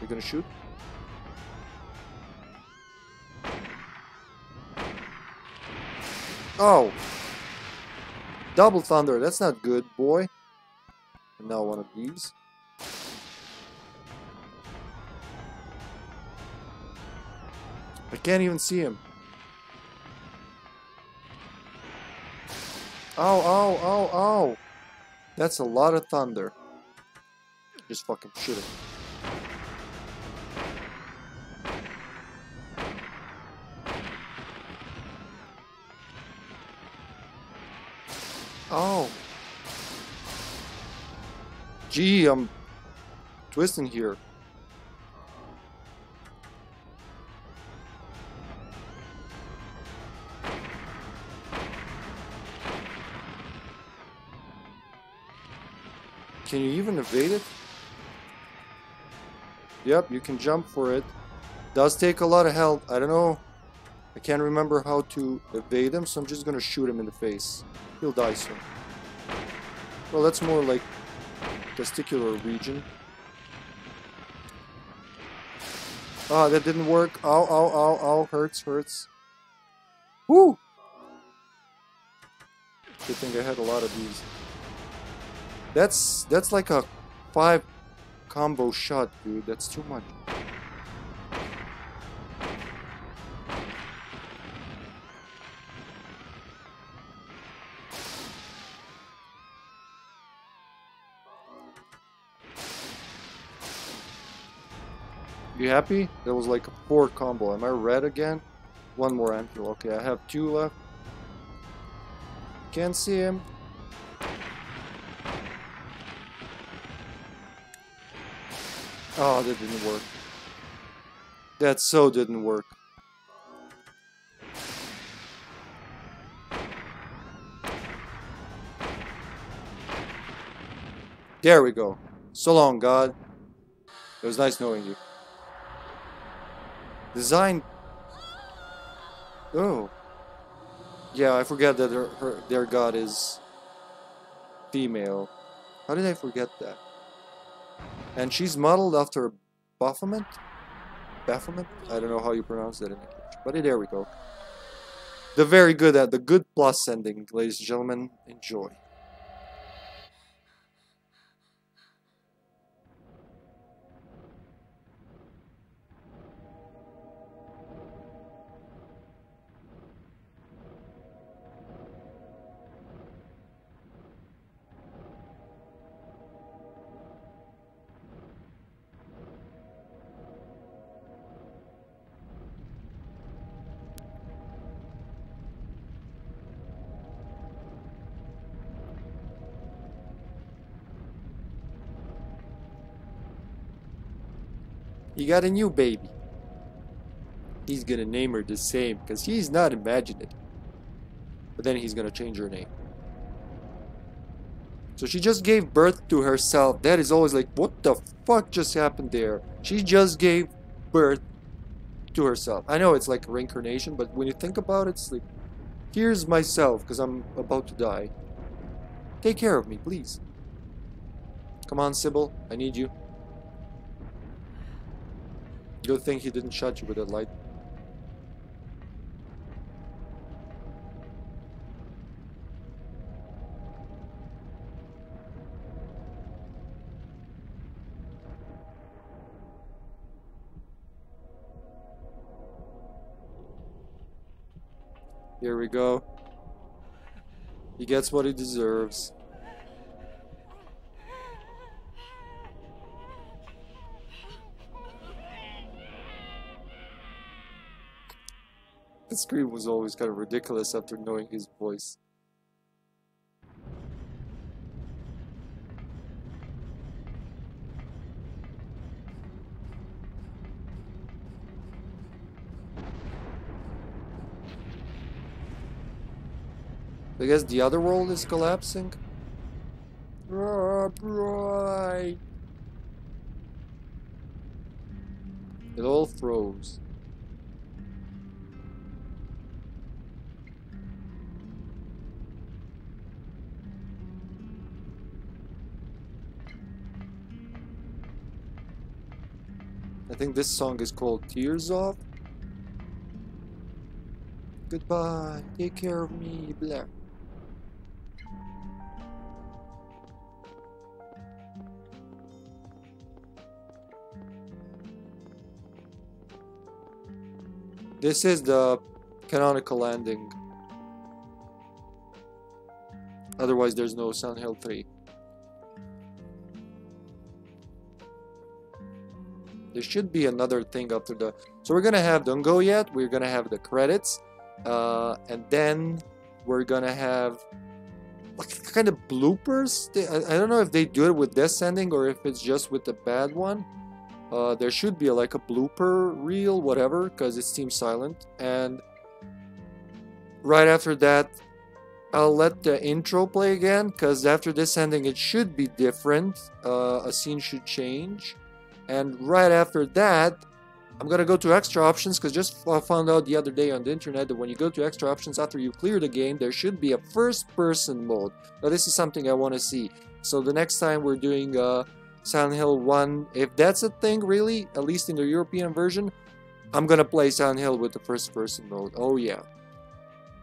You gonna shoot? Oh! Double thunder, that's not good, boy. Now one of these. I can't even see him. Ow, ow, ow, ow. That's a lot of thunder. Just fucking shoot him. Oh. Gee, I'm twisting here. Can you even evade it? Yep, you can jump for it. Does take a lot of health. I don't know. I can't remember how to evade him, so I'm just gonna shoot him in the face. He'll die soon. Well, that's more like testicular region. Ah, that didn't work. Ow, ow, ow, ow. Hurts, hurts. Woo! Good thing I had a lot of these. That's that's like a five combo shot, dude. That's too much. You happy? That was like a poor combo. Am I red again? One more ampule. Okay, I have two left. Can't see him. Oh, that didn't work. That so didn't work. There we go. So long, God. It was nice knowing you. Design. Oh. Yeah, I forget that her, her, their god is female. How did I forget that? And she's modeled after Baphomet? Baphomet? I don't know how you pronounce that in English. But there we go. The very good, uh, the good plus ending, ladies and gentlemen. Enjoy. He got a new baby. He's gonna name her the same because he's not imaginative. But then he's gonna change her name. So she just gave birth to herself. That is always like, what the fuck just happened there? She just gave birth to herself. I know it's like reincarnation, but when you think about it, it's like, here's myself because I'm about to die. Take care of me, please. Come on, Cybil. I need you. Good thing he didn't shot you with that light. Here we go. He gets what he deserves. The scream was always kind of ridiculous after knowing his voice. I guess the other world is collapsing. It all froze. Think this song is called Tears Off. Goodbye, take care of me, Blair. This is the canonical ending. Otherwise, there's no Silent Hill 3. There should be another thing after the... So we're gonna have Don't Go Yet, we're gonna have the credits, uh, and then we're gonna have like kind of bloopers. They, I, I don't know if they do it with this ending or if it's just with the bad one. Uh, there should be like a blooper reel, whatever, because it seems silent. And right after that, I'll let the intro play again, because after this ending, it should be different. Uh, a scene should change. And right after that, I'm gonna go to extra options because just I found out the other day on the internet that when you go to extra options after you clear the game, there should be a first person mode. Now this is something I want to see. So the next time we're doing uh, Silent Hill 1, if that's a thing really, at least in the European version, I'm gonna play Silent Hill with the first person mode. Oh yeah.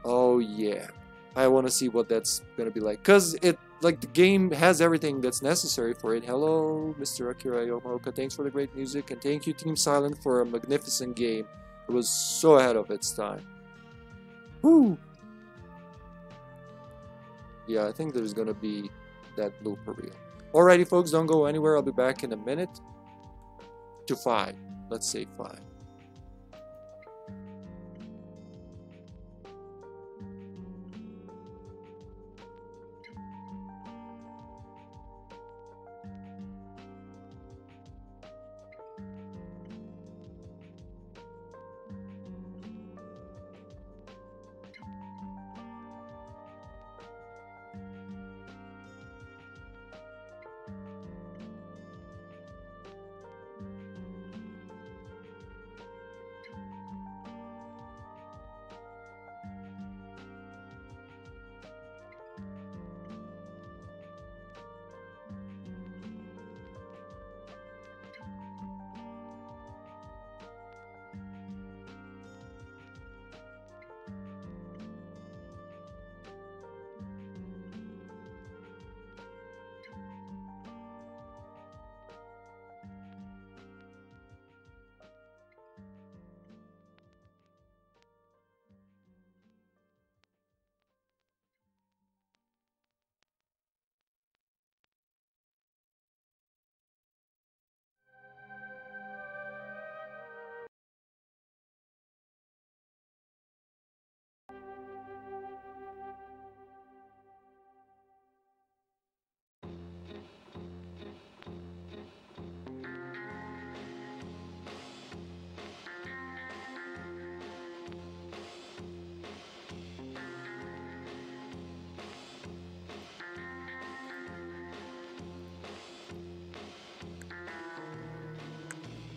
Oh yeah. I want to see what that's gonna be like. Cause it like the game has everything that's necessary for it. Hello, Mr. Akira Yamaoka. Thanks for the great music, and thank you, Team Silent, for a magnificent game. It was so ahead of its time. Woo! Yeah, I think there's gonna be that blooper reel. Alrighty, folks, don't go anywhere. I'll be back in a minute. To five. Let's say five.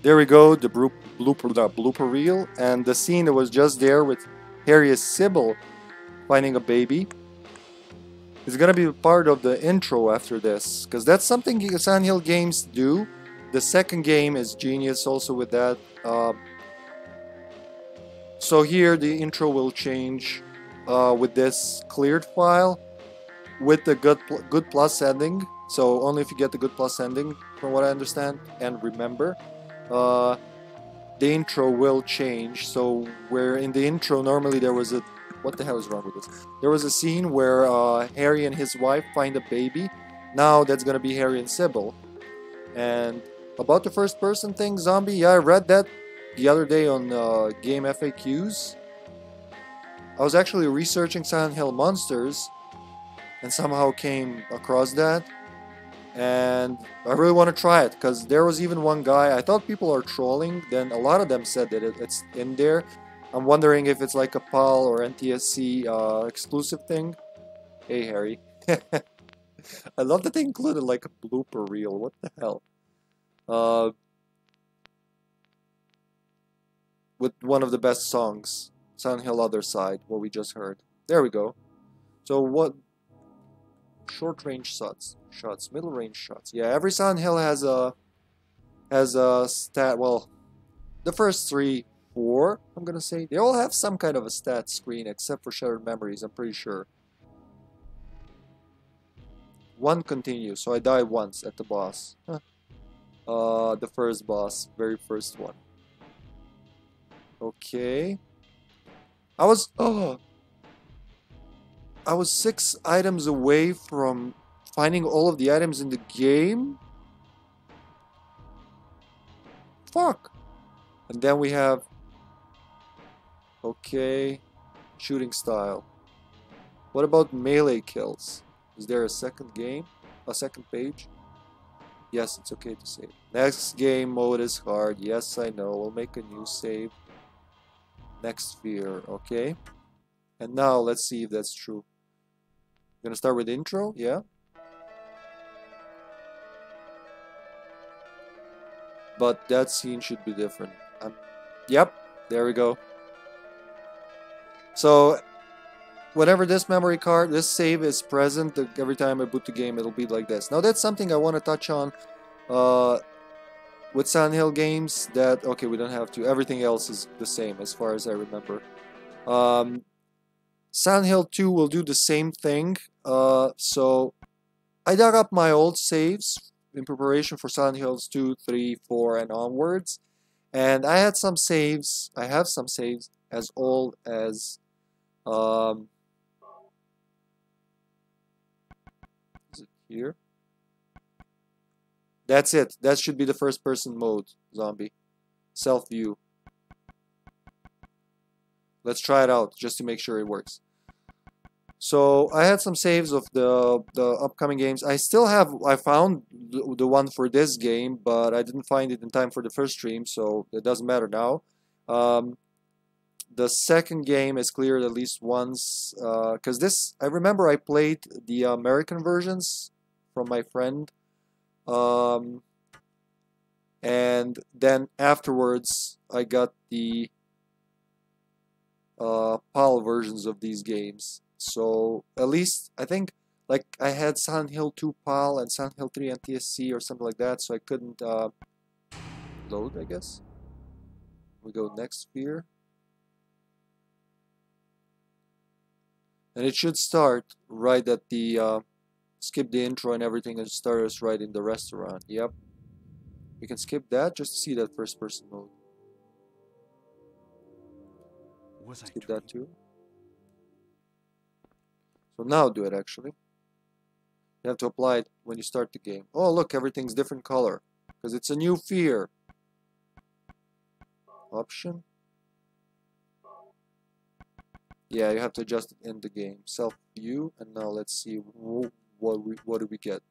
There we go, the blooper, the blooper reel, and the scene that was just there with Harriet Cybil finding a baby is gonna be part of the intro after this, because that's something Silent Hill games do. The second game is genius also with that. Uh, so here the intro will change uh, with this cleared file with the good pl- good plus ending. So only if you get the good plus ending, from what I understand and remember, uh, the intro will change. So where in the intro normally there was a what the hell is wrong with this? There was a scene where uh, Harry and his wife find a baby. Now that's gonna be Harry and Cybil. And about the first person thing, zombie, yeah, I read that the other day on uh, GameFAQs. I was actually researching Silent Hill monsters and somehow came across that. And I really want to try it because there was even one guy. I thought people are trolling, then a lot of them said that it, it's in there. I'm wondering if it's like a PAL or NTSC uh, exclusive thing. Hey, Harry. I love that they included like a blooper reel. What the hell? Uh, with one of the best songs, Silent Hill Other Side, what we just heard. There we go. So what? Short range shots, shots, middle range shots. Yeah, every Silent Hill has a has a stat. Well, the first three, four, I'm gonna say, they all have some kind of a stat screen, except for Shattered Memories. I'm pretty sure. One continues, so I die once at the boss. Huh. Uh, the first boss, very first one. Okay. I was oh I was six items away from finding all of the items in the game. Fuck. And then we have okay shooting style. What about melee kills? Is there a second game? A second page? Yes, it's okay to save. Next game mode is hard. Yes, I know. We'll make a new save. Next fear, okay. And now let's see if that's true. Gonna start with intro, yeah. But that scene should be different. Um, yep, there we go. So, whenever this memory card, this save is present, every time I boot the game, it'll be like this. Now, that's something I want to touch on uh, with Silent Hill games. That okay, we don't have to. Everything else is the same as far as I remember. Um, Silent Hill 2 will do the same thing. Uh, so I dug up my old saves in preparation for Silent Hills 2, 3, 4, and onwards. And I had some saves, I have some saves as old as. Um, is it here? That's it. That should be the first person mode, zombie. Self view. Let's try it out just to make sure it works. So I had some saves of the the upcoming games. I still have I found the, the one for this game, but I didn't find it in time for the first stream, so it doesn't matter now. Um, the second game is cleared at least once because uh, this I remember I played the American versions from my friend, um, and then afterwards I got the uh, PAL versions of these games. So at least I think like I had Silent Hill 2 PAL and Silent Hill 3 NTSC or something like that, so I couldn't uh, load. I guess we go next fear, and it should start right at the uh, skip the intro and everything and start us right in the restaurant. Yep, we can skip that just to see that first person mode. Was I Skip that too. So now do it actually. You have to apply it when you start the game. Oh look, everything's different color. Because it's a new fear. Option. Yeah, you have to adjust it in the game. Self view, and now let's see what we what do we get.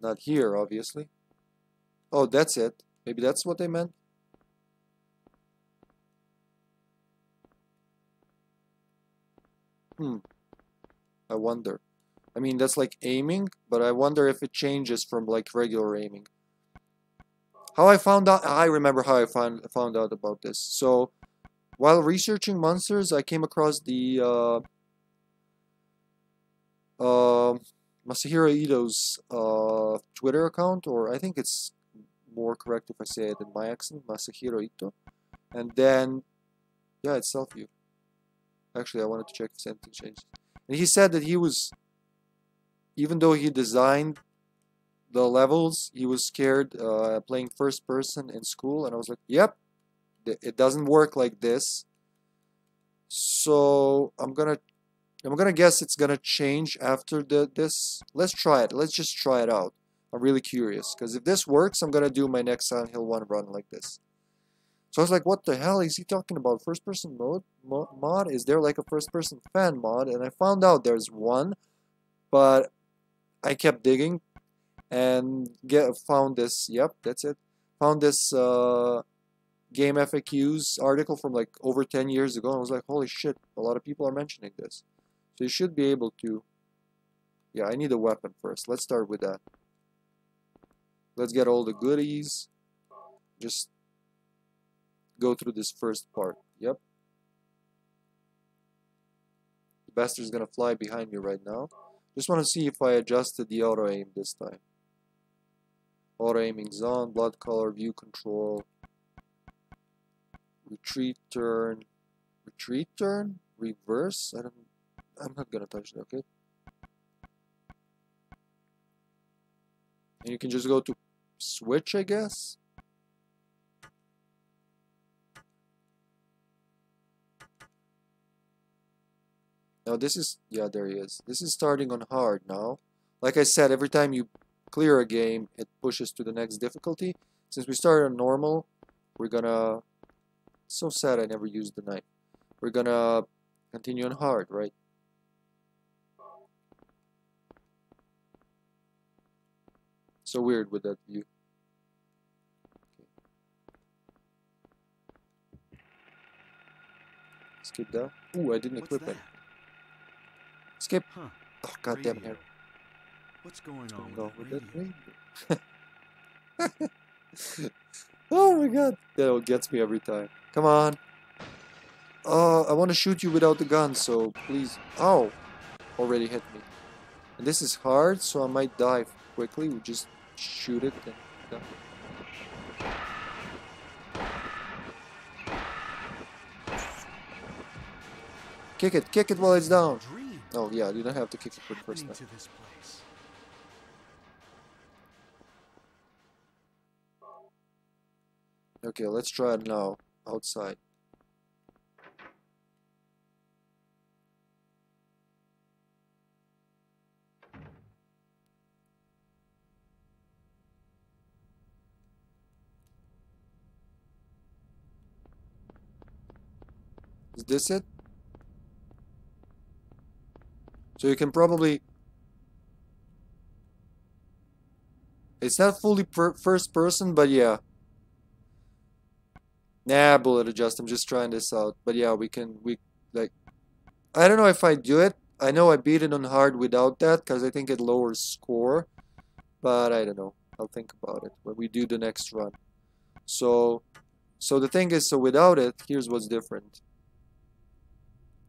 Not here, obviously. Oh, that's it. Maybe that's what they meant. Hmm. I wonder. I mean, that's like aiming, but I wonder if it changes from like regular aiming. how I found out, I remember how I found found out about this. So, while researching monsters, I came across the uh, uh, Masahiro Ito's uh, Twitter account, or I think it's more correct if I say it in my accent, Masahiro Ito. And then, yeah, it's self-view. Actually, I wanted to check if anything changed. And he said that he was, even though he designed the levels, he was scared uh, playing first person in school. And I was like, yep, it doesn't work like this. So I'm gonna, I'm gonna guess it's gonna change after the this. Let's try it. Let's just try it out. I'm really curious because if this works, I'm gonna do my next Silent Hill 1 run like this. So I was like, what the hell is he talking about? First person mode mo mod? Is there like a first person fan mod? And I found out there's one, but I kept digging and get found this. Yep, that's it. Found this uh, game FAQs article from like over 10 years ago. And I was like, holy shit, a lot of people are mentioning this. So you should be able to. Yeah, I need a weapon first. Let's start with that. Let's get all the goodies. Just go through this first part. Yep. The bastard's gonna fly behind me right now. Just want to see if I adjusted the auto aim this time. Auto aiming's on, blood color, view control, retreat turn, retreat turn, reverse. I don't. I'm not gonna touch it. Okay. And you can just go to switch, I guess. Now this is, yeah, there he is. This is starting on hard now. Like I said, every time you clear a game, it pushes to the next difficulty. Since we started on normal, we're gonna, so sad I never used the knife. We're gonna continue on hard, right? So weird with that view. Skip that. Ooh, I didn't What's equip that? it. Skip. Huh. Oh, goddamn Radio. hair. What's going What's on going on with that that radio? radio? oh my god. That gets me every time. Come on. Oh, I want to shoot you without the gun, so please. Oh, already hit me. And this is hard, so I might die quickly. We just shoot it and done. Kick it, kick it while it's down. Oh yeah, you don't have to kick it for the first time. Okay, let's try it now. Outside. Is this it? So you can probably... It's not fully per first person, but yeah. Nah, bullet adjust. I'm just trying this out. But yeah, we can, we, like, I don't know if I do it. I know I beat it on hard without that because I think it lowers score. But I don't know. I'll think about it when we do the next run. So, so the thing is, so without it, here's what's different.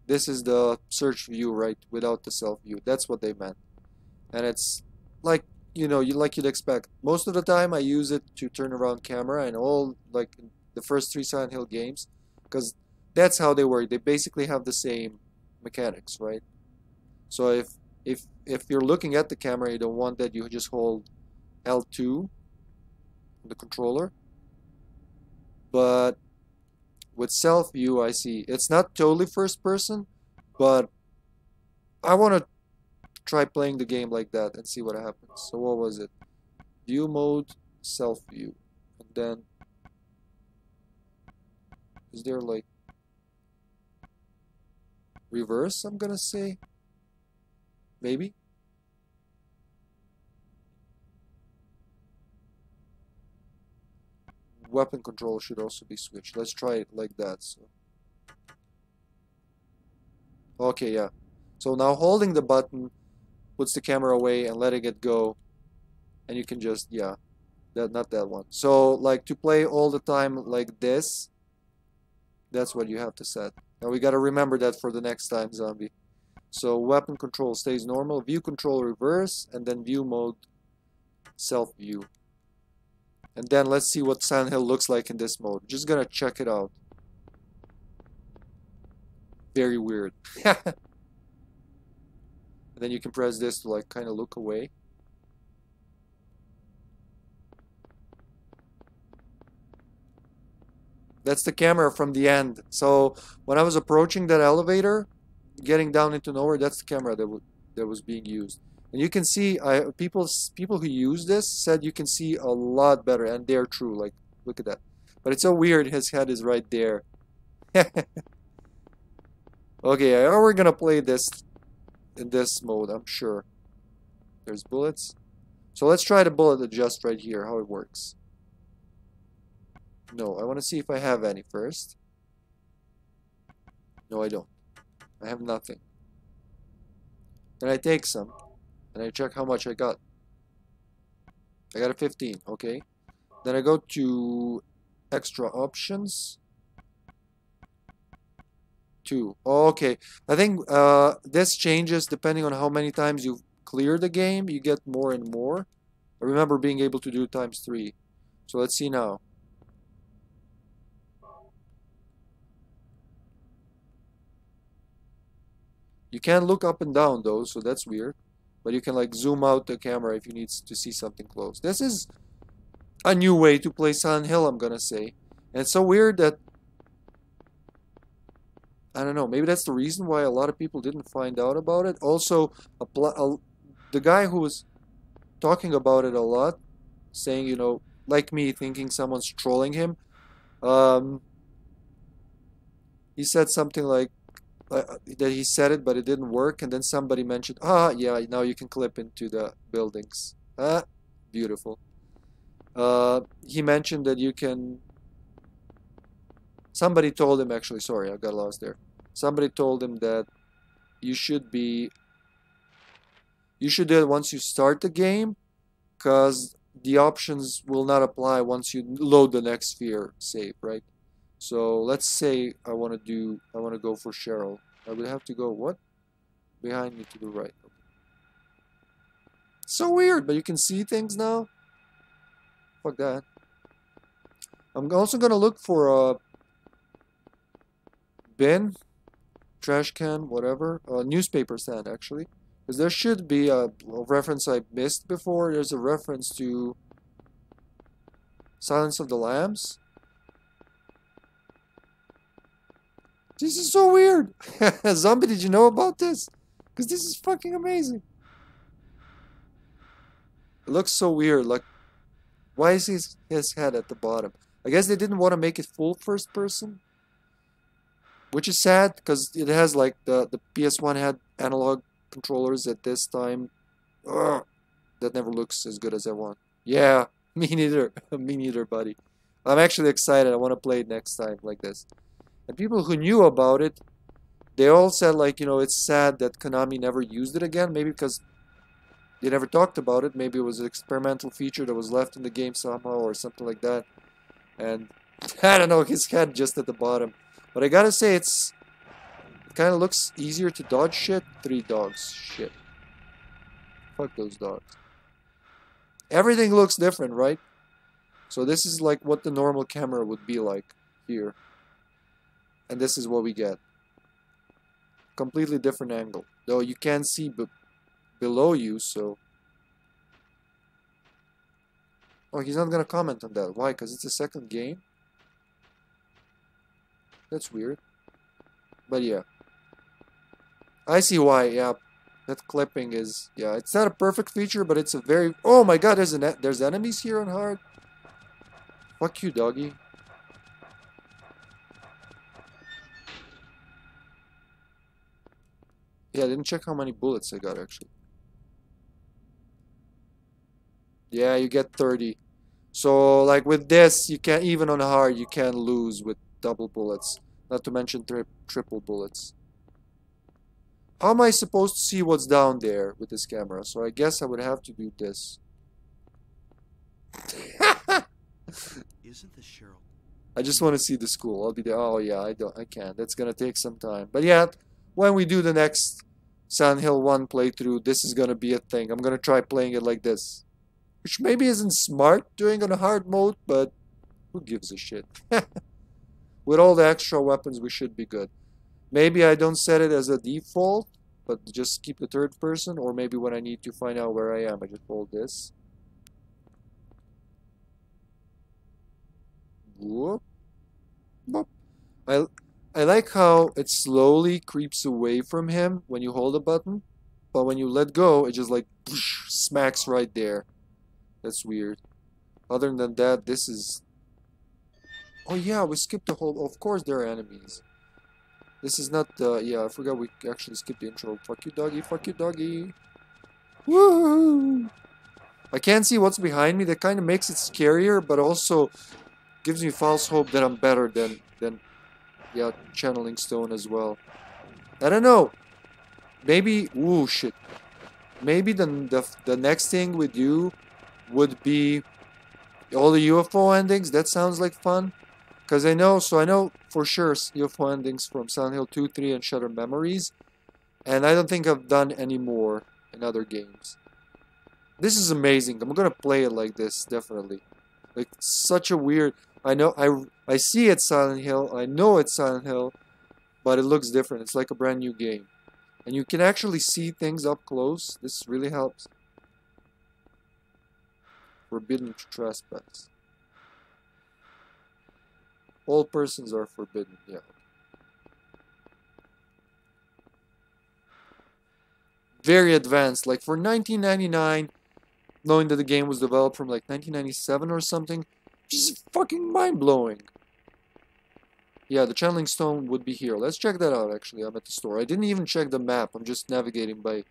This is the search view, right? Without the self view. That's what they meant. And it's like, you know, you like you'd expect. Most of the time I use it to turn around camera and all like the first three Silent Hill games because that's how they work. They basically have the same mechanics, right? So if if if you're looking at the camera, you don't want that. You just hold L2 on the controller. But with self view, I see it's not totally first person, but I want to try playing the game like that and see what happens. So what was it? View mode, self view, and then is there like reverse? I'm gonna say maybe. Weapon control should also be switched. Let's try it like that. So. Okay, yeah. So now holding the button puts the camera away and letting it go. And you can just, yeah. That not that one. So like to play all the time like this, that's what you have to set. Now we gotta remember that for the next time, zombie. So weapon control stays normal, view control reverse, and then view mode self view. And then let's see what Silent Hill looks like in this mode. Just gonna check it out. Very weird. and then you can press this to like kind of look away. That's the camera from the end. So when I was approaching that elevator, getting down into nowhere, that's the camera that, that was being used. And you can see, I people people who use this said you can see a lot better, and they're true. Like, look at that. But it's so weird. His head is right there. okay, we're gonna play this in this mode. I'm sure. There's bullets. So let's try the bullet adjust right here. How it works. No, I want to see if I have any first. No, I don't. I have nothing. Then I take some, and I check how much I got. I got a 15, okay. Then I go to extra options. Two. Okay. I think uh, this changes depending on how many times you clear the game. You get more and more. I remember being able to do times three. So let's see now. You can't look up and down though, so that's weird. But you can like zoom out the camera if you need to see something close. This is a new way to play Silent Hill, I'm gonna say. And it's so weird that I don't know. Maybe that's the reason why a lot of people didn't find out about it. Also, a, a, the guy who was talking about it a lot, saying you know, like me, thinking someone's trolling him. Um, he said something like, uh, that he said it, but it didn't work. And then somebody mentioned, ah, yeah, now you can clip into the buildings. Ah, beautiful. Uh, he mentioned that you can. Somebody told him, actually, sorry, I got lost there. Somebody told him that you should be. You should do it once you start the game, because the options will not apply once you load the next fear save, right? So let's say I want to do, I want to go for Cheryl. I would have to go, what? Behind me to the right. So weird, but you can see things now. Fuck that. I'm also going to look for uh, a bin, trash can, whatever. A newspaper stand, actually. Because there should be a reference I missed before. There's a reference to Silence of the Lambs. This is so weird. Zombie, did you know about this? Because this is fucking amazing. It looks so weird. Like, why is his, his head at the bottom? I guess they didn't want to make it full first person. Which is sad, because it has, like, the, the PS1 had analog controllers at this time. Ugh, that never looks as good as I want. Yeah, me neither. me neither, buddy. I'm actually excited. I want to play it next time like this. And people who knew about it, they all said like, you know, it's sad that Konami never used it again. Maybe because they never talked about it. Maybe it was an experimental feature that was left in the game somehow or something like that. And I don't know, his head just at the bottom. But I gotta say, it's it kind of looks easier to dodge shit. Three dogs. Shit. Fuck those dogs. Everything looks different, right? So this is like what the normal camera would be like here and this is what we get. Completely different angle. Though you can't see below you so. Oh he's not gonna comment on that. Why? Because it's a second game? That's weird. But yeah. I see why yeah. That clipping is yeah it's not a perfect feature but it's a very oh my god there's an there's enemies here on hard. Fuck you doggy Yeah, I didn't check how many bullets I got actually. Yeah, you get 30. So like with this, you can't even on hard, you can't lose with double bullets. Not to mention tri triple bullets. How am I supposed to see what's down there with this camera? So I guess I would have to do this. Isn't this Cheryl? I just want to see the school. I'll be there. Oh yeah, I don't. I can't. That's gonna take some time. But yeah, when we do the next Silent Hill 1 playthrough, this is gonna be a thing. I'm gonna try playing it like this, which maybe isn't smart doing on a hard mode, but who gives a shit? With all the extra weapons, we should be good. Maybe I don't set it as a default, but just keep the third person, or maybe when I need to find out where I am, I just hold this. Whoop. Boop. I, I like how it slowly creeps away from him when you hold a button, but when you let go, it just like smacks right there. That's weird. Other than that, this is... Oh yeah, we skipped the whole... Of course there are enemies. This is not the... Yeah, I forgot we actually skipped the intro. Fuck you, doggy. Fuck you, doggy. Woo! I can't see what's behind me. That kind of makes it scarier, but also gives me false hope that I'm better than than yeah channeling stone as well. I don't know. Maybe ooh shit. Maybe the the the next thing we do would be all the UFO endings. That sounds like fun. Cause I know, so I know for sure UFO endings from Silent Hill 2, 3, and Shattered Memories, and I don't think I've done any more in other games. This is amazing. I'm gonna play it like this definitely. Like such a weird. I know I I see it's Silent Hill. I know it's Silent Hill, but it looks different. It's like a brand new game, and you can actually see things up close. This really helps. Forbidden to trespass. All persons are forbidden. Yeah. Very advanced. Like for 1999, knowing that the game was developed from like 1997 or something, just fucking mind blowing. Yeah, the channeling stone would be here. Let's check that out actually. I'm at the store. I didn't even check the map. I'm just navigating by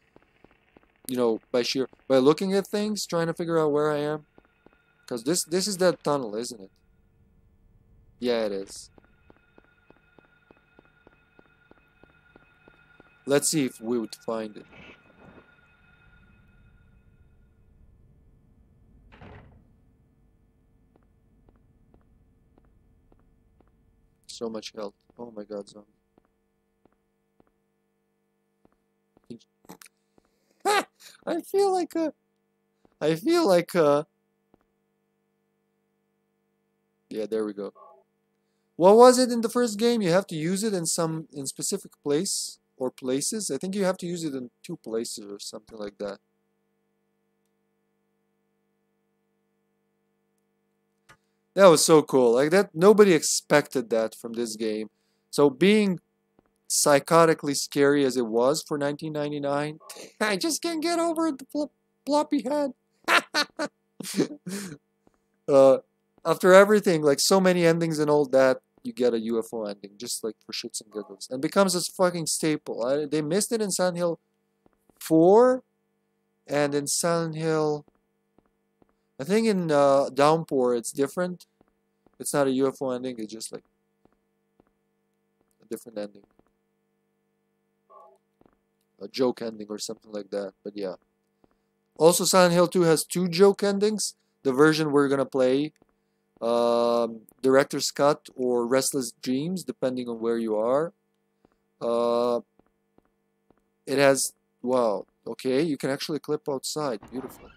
you know, by sheer by looking at things, trying to figure out where I am. Cuz this this is that tunnel, isn't it? Yeah, it is. Let's see if we would find it. So much health. Oh my god, zombie. I feel like a... I feel like a... Yeah, there we go. What was it in the first game? You have to use it in some in specific place or places. I think you have to use it in two places or something like that. That was so cool. Like that nobody expected that from this game. So being psychotically scary as it was for 1999, I just can't get over the fl floppy head. uh, after everything, like so many endings and all that, you get a UFO ending, just like for shits and giggles, and becomes this fucking staple. I, they missed it in Silent Hill 4, and in Silent Hill I think in uh, Downpour it's different. It's not a UFO ending, it's just like a different ending. A joke ending or something like that, but yeah. Also, Silent Hill 2 has two joke endings. The version we're gonna play, um, Director's Cut or Restless Dreams, depending on where you are. Uh, it has, wow, okay, you can actually clip outside, beautiful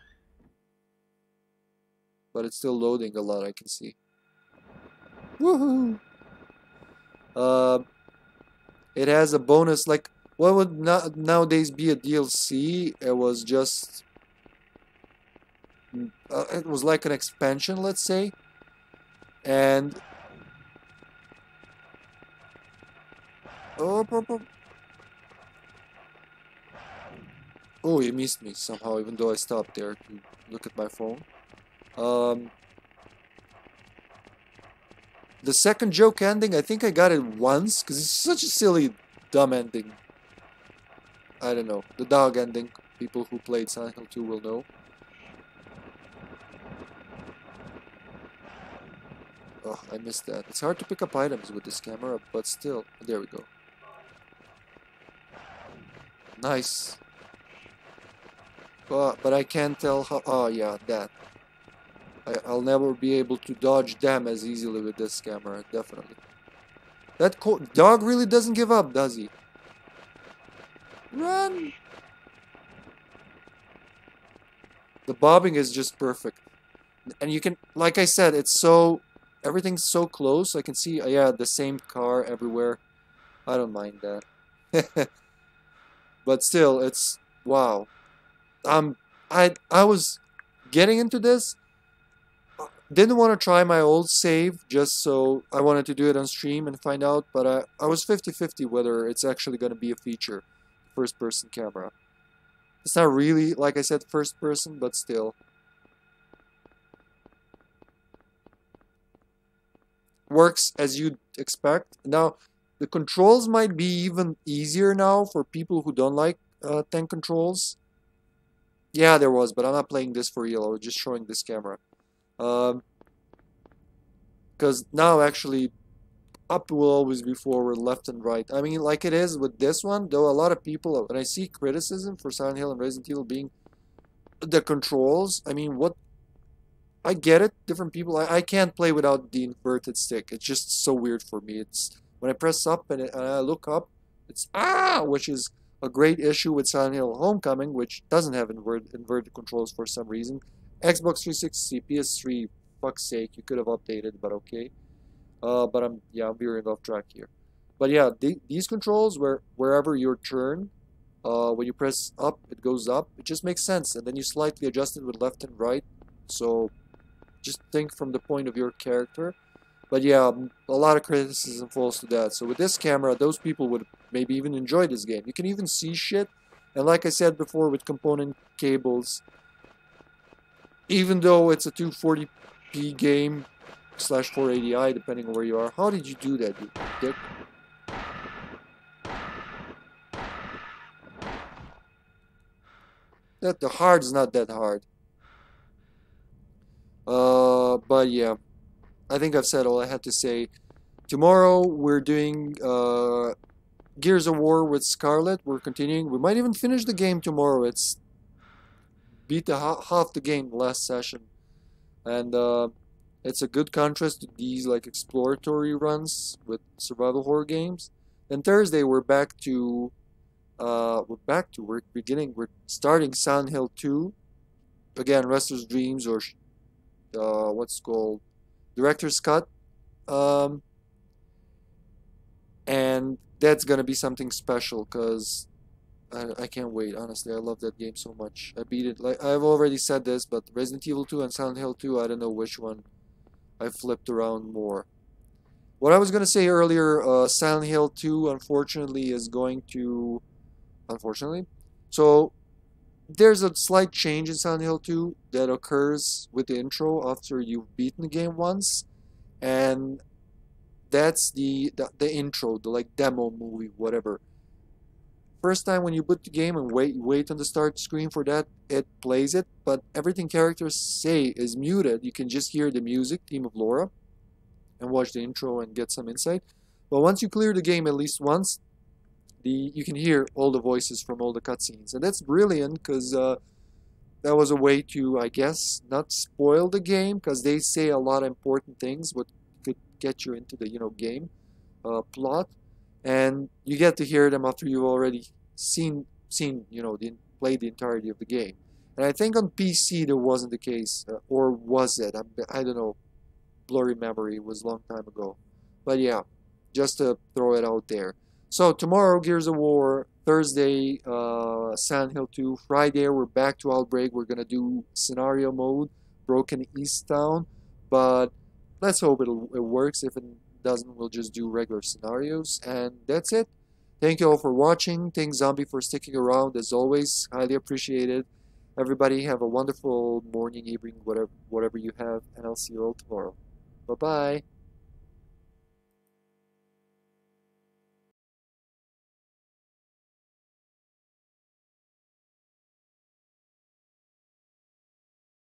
but it's still loading a lot I can see. Woohoo! Uh, it has a bonus like what would not nowadays be a DLC? It was just uh, it was like an expansion, let's say, and oh, oh, oh. oh, he missed me somehow, even though I stopped there to look at my phone. Um, the second joke ending, I think I got it once, because it's such a silly, dumb ending. I don't know. The dog ending, people who played Silent Hill 2 will know. Oh, I missed that. It's hard to pick up items with this camera, but still. There we go. Nice. But, but I can't tell how... Oh, yeah, that. I, I'll never be able to dodge them as easily with this camera, definitely. That dog really doesn't give up, does he? Run! The bobbing is just perfect. And you can, like I said, it's so, everything's so close. I can see, yeah, the same car everywhere. I don't mind that. but still, it's, wow. Um, I, I was getting into this didn't want to try my old save just so I wanted to do it on stream and find out, but I, I was 50-50 whether it's actually going to be a feature, first-person camera. It's not really, like I said, first-person, but still. Works as you'd expect. Now, the controls might be even easier now for people who don't like uh, tank controls. Yeah, there was, but I'm not playing this for real. I was just showing this camera. Um, because now actually up will always be forward, left and right. I mean, like it is with this one, though a lot of people, and I see criticism for Silent Hill and Resident Evil being the controls, I mean, what, I get it, different people, I, I can't play without the inverted stick. It's just so weird for me. It's, when I press up and, it, and I look up, it's, ah, which is a great issue with Silent Hill Homecoming, which doesn't have invert, inverted controls for some reason. Xbox 360, PS3, fuck's sake, you could have updated, but okay. Uh, but I'm yeah, I'm veering off track here. But yeah, the, these controls, where wherever your turn, uh, when you press up, it goes up. It just makes sense, and then you slightly adjust it with left and right. So just think from the point of your character. But yeah, a lot of criticism falls to that. So with this camera, those people would maybe even enjoy this game. You can even see shit. And like I said before, with component cables, even though it's a 240p game slash 480i, depending on where you are. How did you do that, you dick? That the hard is not that hard. Uh, but yeah, I think I've said all I had to say. Tomorrow we're doing uh, Gears of War with Scarlet. We're continuing. We might even finish the game tomorrow. It's beat the half the game last session, and uh, it's a good contrast to these like exploratory runs with survival horror games. Then Thursday we're back to uh, we're back to we're beginning we're starting Silent Hill 2 again Restless Dreams or uh, what's called? Director's Cut. Um, and that's gonna be something special because I, I can't wait. Honestly, I love that game so much. I beat it. Like I've already said this, but Resident Evil 2 and Silent Hill 2, I don't know which one I flipped around more. What I was gonna say earlier, uh, Silent Hill 2, unfortunately, is going to, unfortunately, so there's a slight change in Silent Hill 2 that occurs with the intro after you've beaten the game once, and that's the the, the intro, the like demo movie, whatever First time when you boot the game and wait wait on the start screen for that, it plays it, but everything characters say is muted. You can just hear the music, theme of Laura, and watch the intro and get some insight. But once you clear the game at least once, the you can hear all the voices from all the cutscenes, and that's brilliant because uh, that was a way to, I guess, not spoil the game because they say a lot of important things what could get you into the you know game uh, plot and you get to hear them after you've already seen seen you know the, played the entirety of the game. And I think on PC there wasn't the case, uh, or was it? I'm, I do not know. Blurry memory was a long time ago, but yeah, just to throw it out there. So tomorrow Gears of War, Thursday uh, Silent Hill 2, Friday we're back to Outbreak. We're gonna do scenario mode, Broken East Town, but let's hope it it works. If it doesn't, we'll just do regular scenarios. And that's it. Thank you all for watching. Thanks Zombie for sticking around as always. Highly appreciated. Everybody have a wonderful morning, evening, whatever whatever you have, and I'll see you all tomorrow. Bye bye.